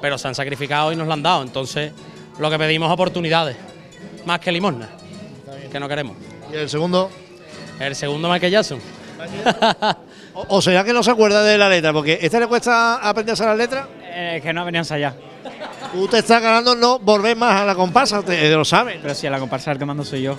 pero se han sacrificado y nos lo han dado. Entonces, lo que pedimos es oportunidades, más que limosna, que no queremos. ¿Y el segundo? El segundo Michael Jackson. O, o será que no se acuerda de la letra? Porque ¿este le cuesta aprenderse las letras? Eh, que no ha venido a ensayar. Usted está ganando no volver más a la comparsa, usted lo sabe. Pero si a la comparsa el que mando soy yo.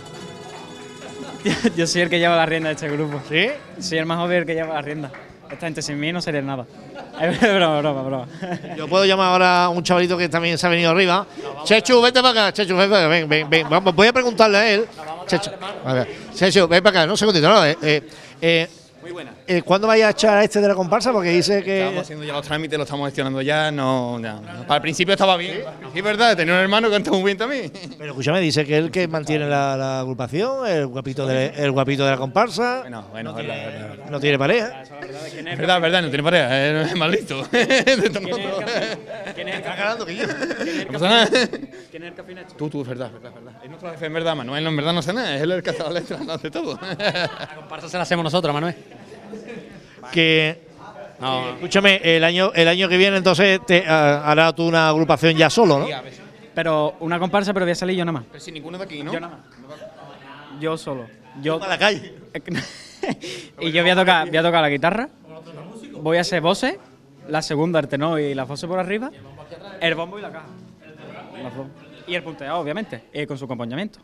yo soy el que lleva la rienda de este grupo. ¿Sí? Soy el más joven el que lleva la rienda. Esta gente sin mí no sería nada. Es broma, broma, broma. Yo puedo llamar ahora a un chavalito que también se ha venido arriba. Chechu, vete para acá. Chechu, ven para acá. Ven, ven, ven. Vamos, voy a preguntarle a él. Chechu, a. Chechu, ven para acá. No, un segundito. No, eh, eh, eh, Muy buena. Eh, ¿Cuándo vaya a echar a este de la comparsa? Porque dice que. Estamos haciendo ya los trámites, lo estamos gestionando ya. No, ya. Para el principio estaba bien. Sí, es verdad, tenía un hermano que canta muy bien también. Pero escúchame, dice que él que mantiene la, la agrupación, el guapito de, el guapito de la comparsa. Bueno, bueno, verdad, verdad. No tiene pareja. Es verdad, es verdad, no tiene pareja, es modos. ¿Quién es el ganando que yo. No. ¿Quién es el cafinecho? Tú, tú, es verdad, es verdad, es verdad. Es nuestro jefe, en verdad, Manuel, no, en verdad no sé nada, es él el que hace las letras, no hace todo. La comparsa se la hacemos nosotros, Manuel. Que. No. escúchame, el año, el año que viene entonces te ah, hará tú una agrupación ya solo, ¿no? Pero una comparsa, pero voy a salir yo nada más. Pero sin ninguno de aquí, ¿no? Yo nada más. Yo solo. Yo Para la calle. y yo voy a tocar, voy a tocar la guitarra. Voy a hacer voces, la segunda el tenor y la voces por arriba, el bombo y la caja. Y el punteado, obviamente, eh, con su acompañamiento.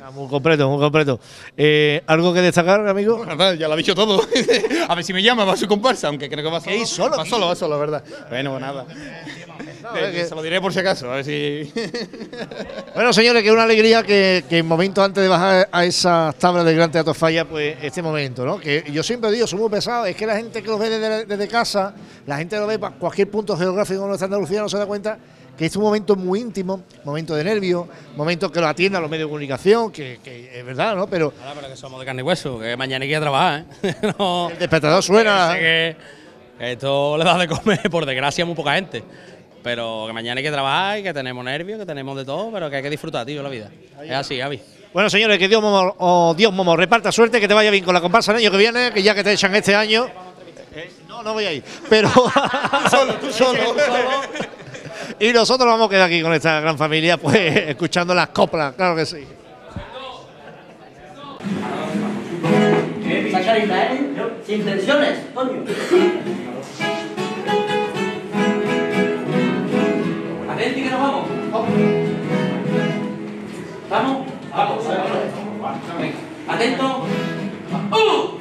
Está muy completo, muy completo. Eh, ¿Algo que destacar, amigo? Nada, ya lo ha dicho todo. a ver si me llama, va a su comparsa, aunque creo que va solo. ¿Qué, solo? Va solo, va solo, verdad. Bueno, pues nada. que- Se lo diré por si acaso, a ver si. Bueno, señores, que es una alegría que, que en momento antes de bajar a esas tablas del Gran Teatro Falla, pues este momento, ¿no? Que yo siempre digo, somos pesados, es que la gente que lo ve desde, desde casa, la gente lo ve para cualquier punto geográfico de nuestra Andalucía, no se da cuenta que es un momento muy íntimo, momento de nervio, momento que lo atiendan los medios de comunicación, que, es verdad, ¿no? Pero, Ahora, pero que somos de carne y hueso, que mañana hay que ir a trabajar, ¿eh? el despertador suena. Que, que esto le da de comer, por desgracia, muy poca gente. Pero que mañana hay que trabajar y que tenemos nervios, que tenemos de todo, pero que hay que disfrutar, tío, la vida. Es así, Javi. Bueno, señores, que Dios Momo, oh, Dios Momo, reparta suerte, que te vaya bien con la comparsa el año que viene, que ya que te echan este año. Eh, no, no voy a ir, pero... tú solo, tú solo. Y nosotros vamos a quedar aquí con esta gran familia, pues escuchando las coplas, claro que sí. Esa carita, ¿eh? Sin tensiones, coño. Atenti que nos vamos. Vamos, vamos, vamos. Atento. ¡Uh!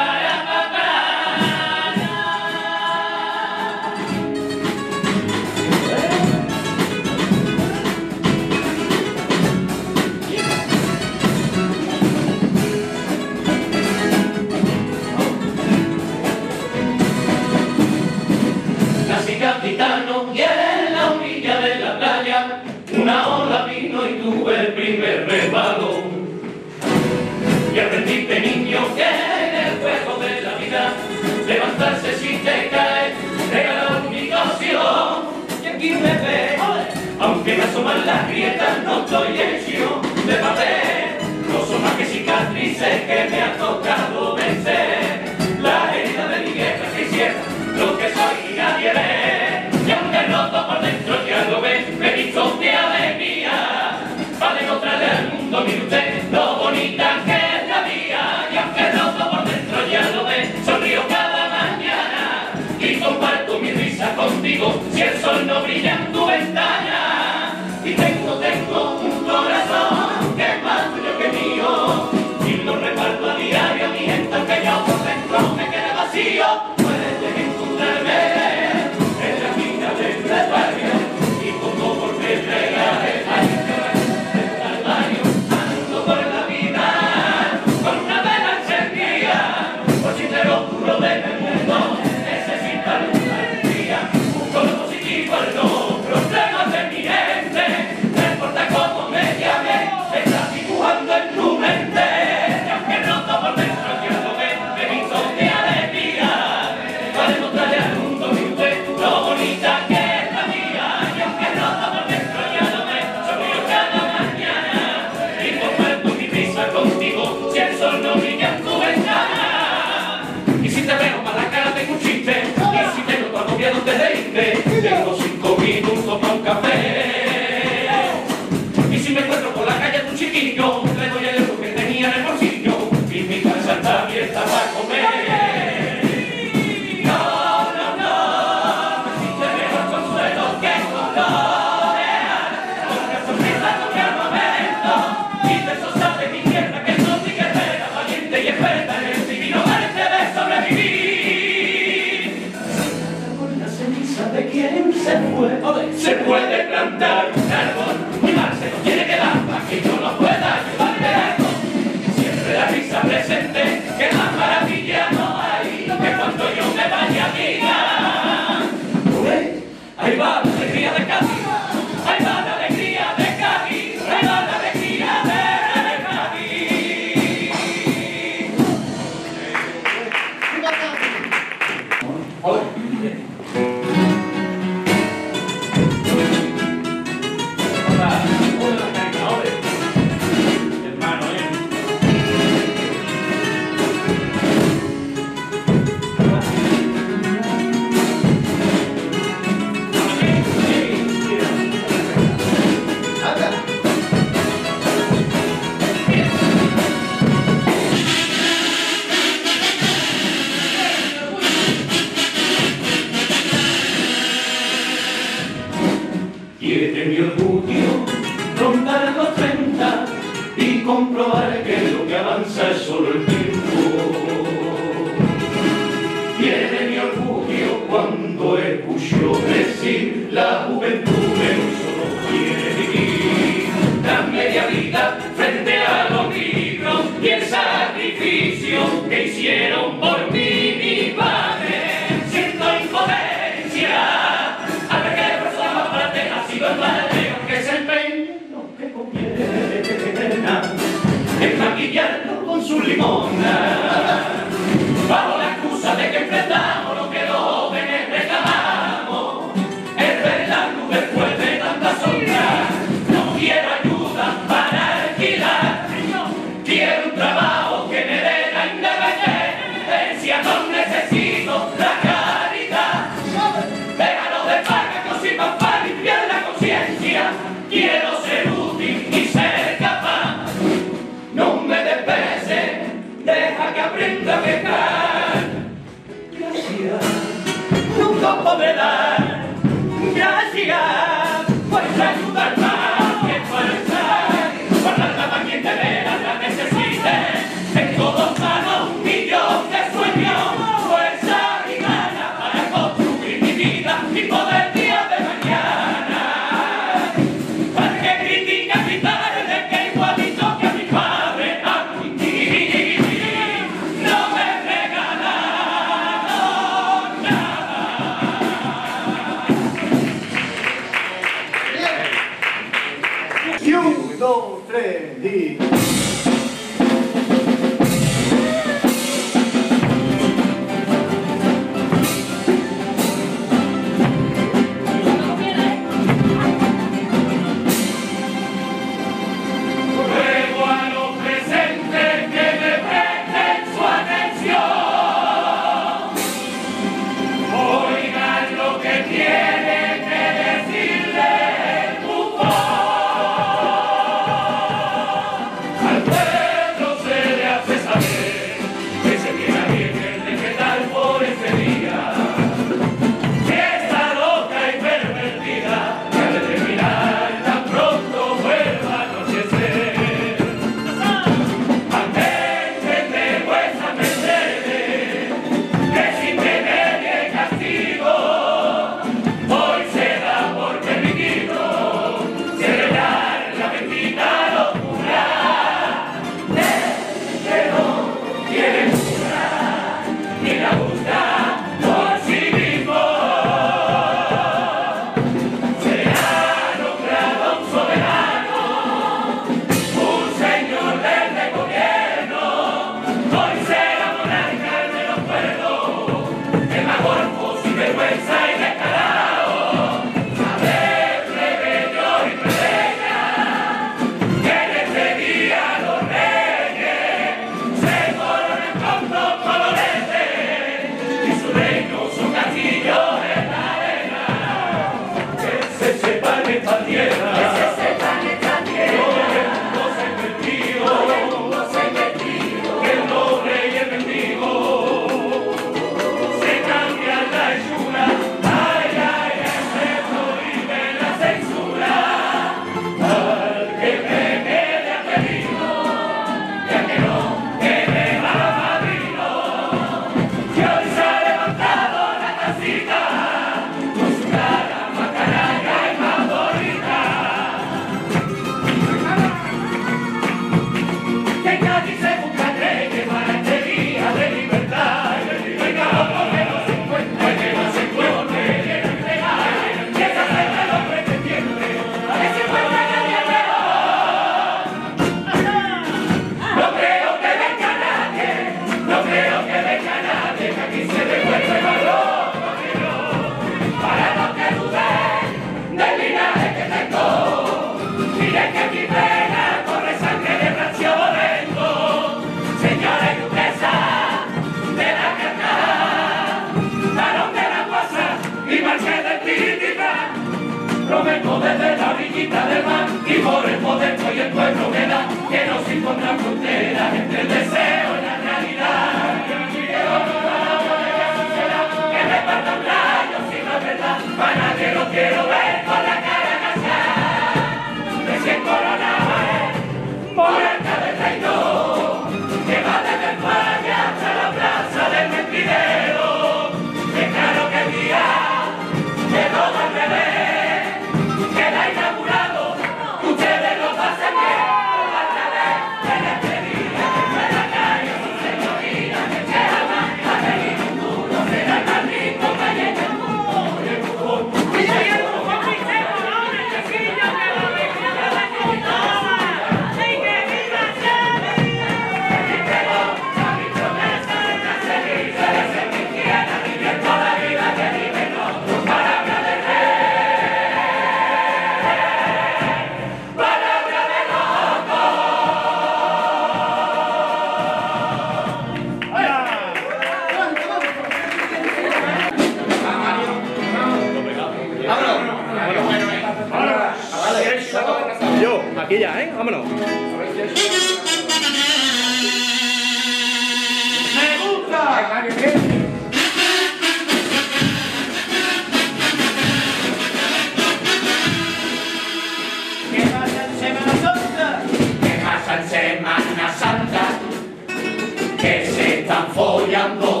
fogliando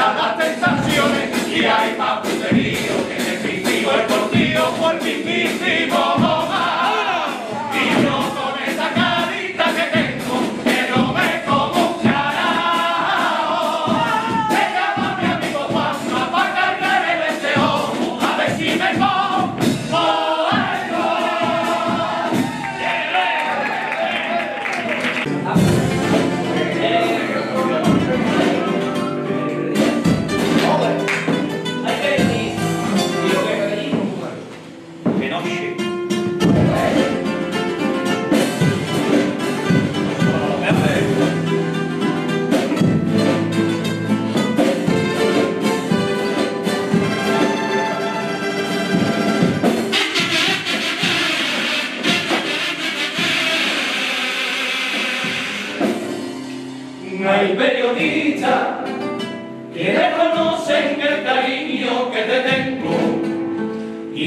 dan las sensaciones y hay más puterío que en el mismísimo el por mi mismo mismísimo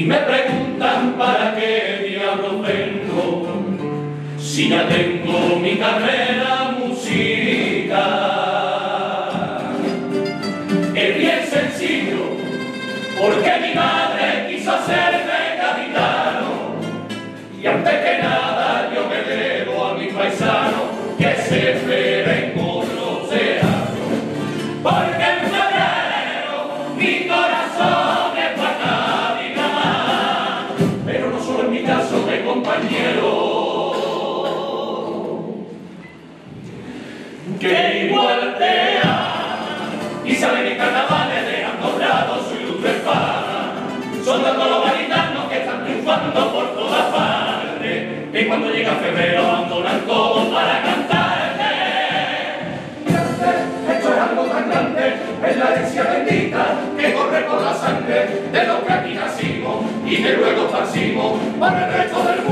me preguntan para qué diablos vengo, si ya tengo mi carrera musical. Es bien sencillo, porque mi madre quiso hacerme capitano, y antes que nada yo me debo a mi paisaje. que están triunfando por todas partes, que cuando llega febrero abandonan todo para cantarle. Esto es algo tan grande, es la herencia bendita que corre por la sangre de los que aquí nacimos y que luego parcimos para el resto del mundo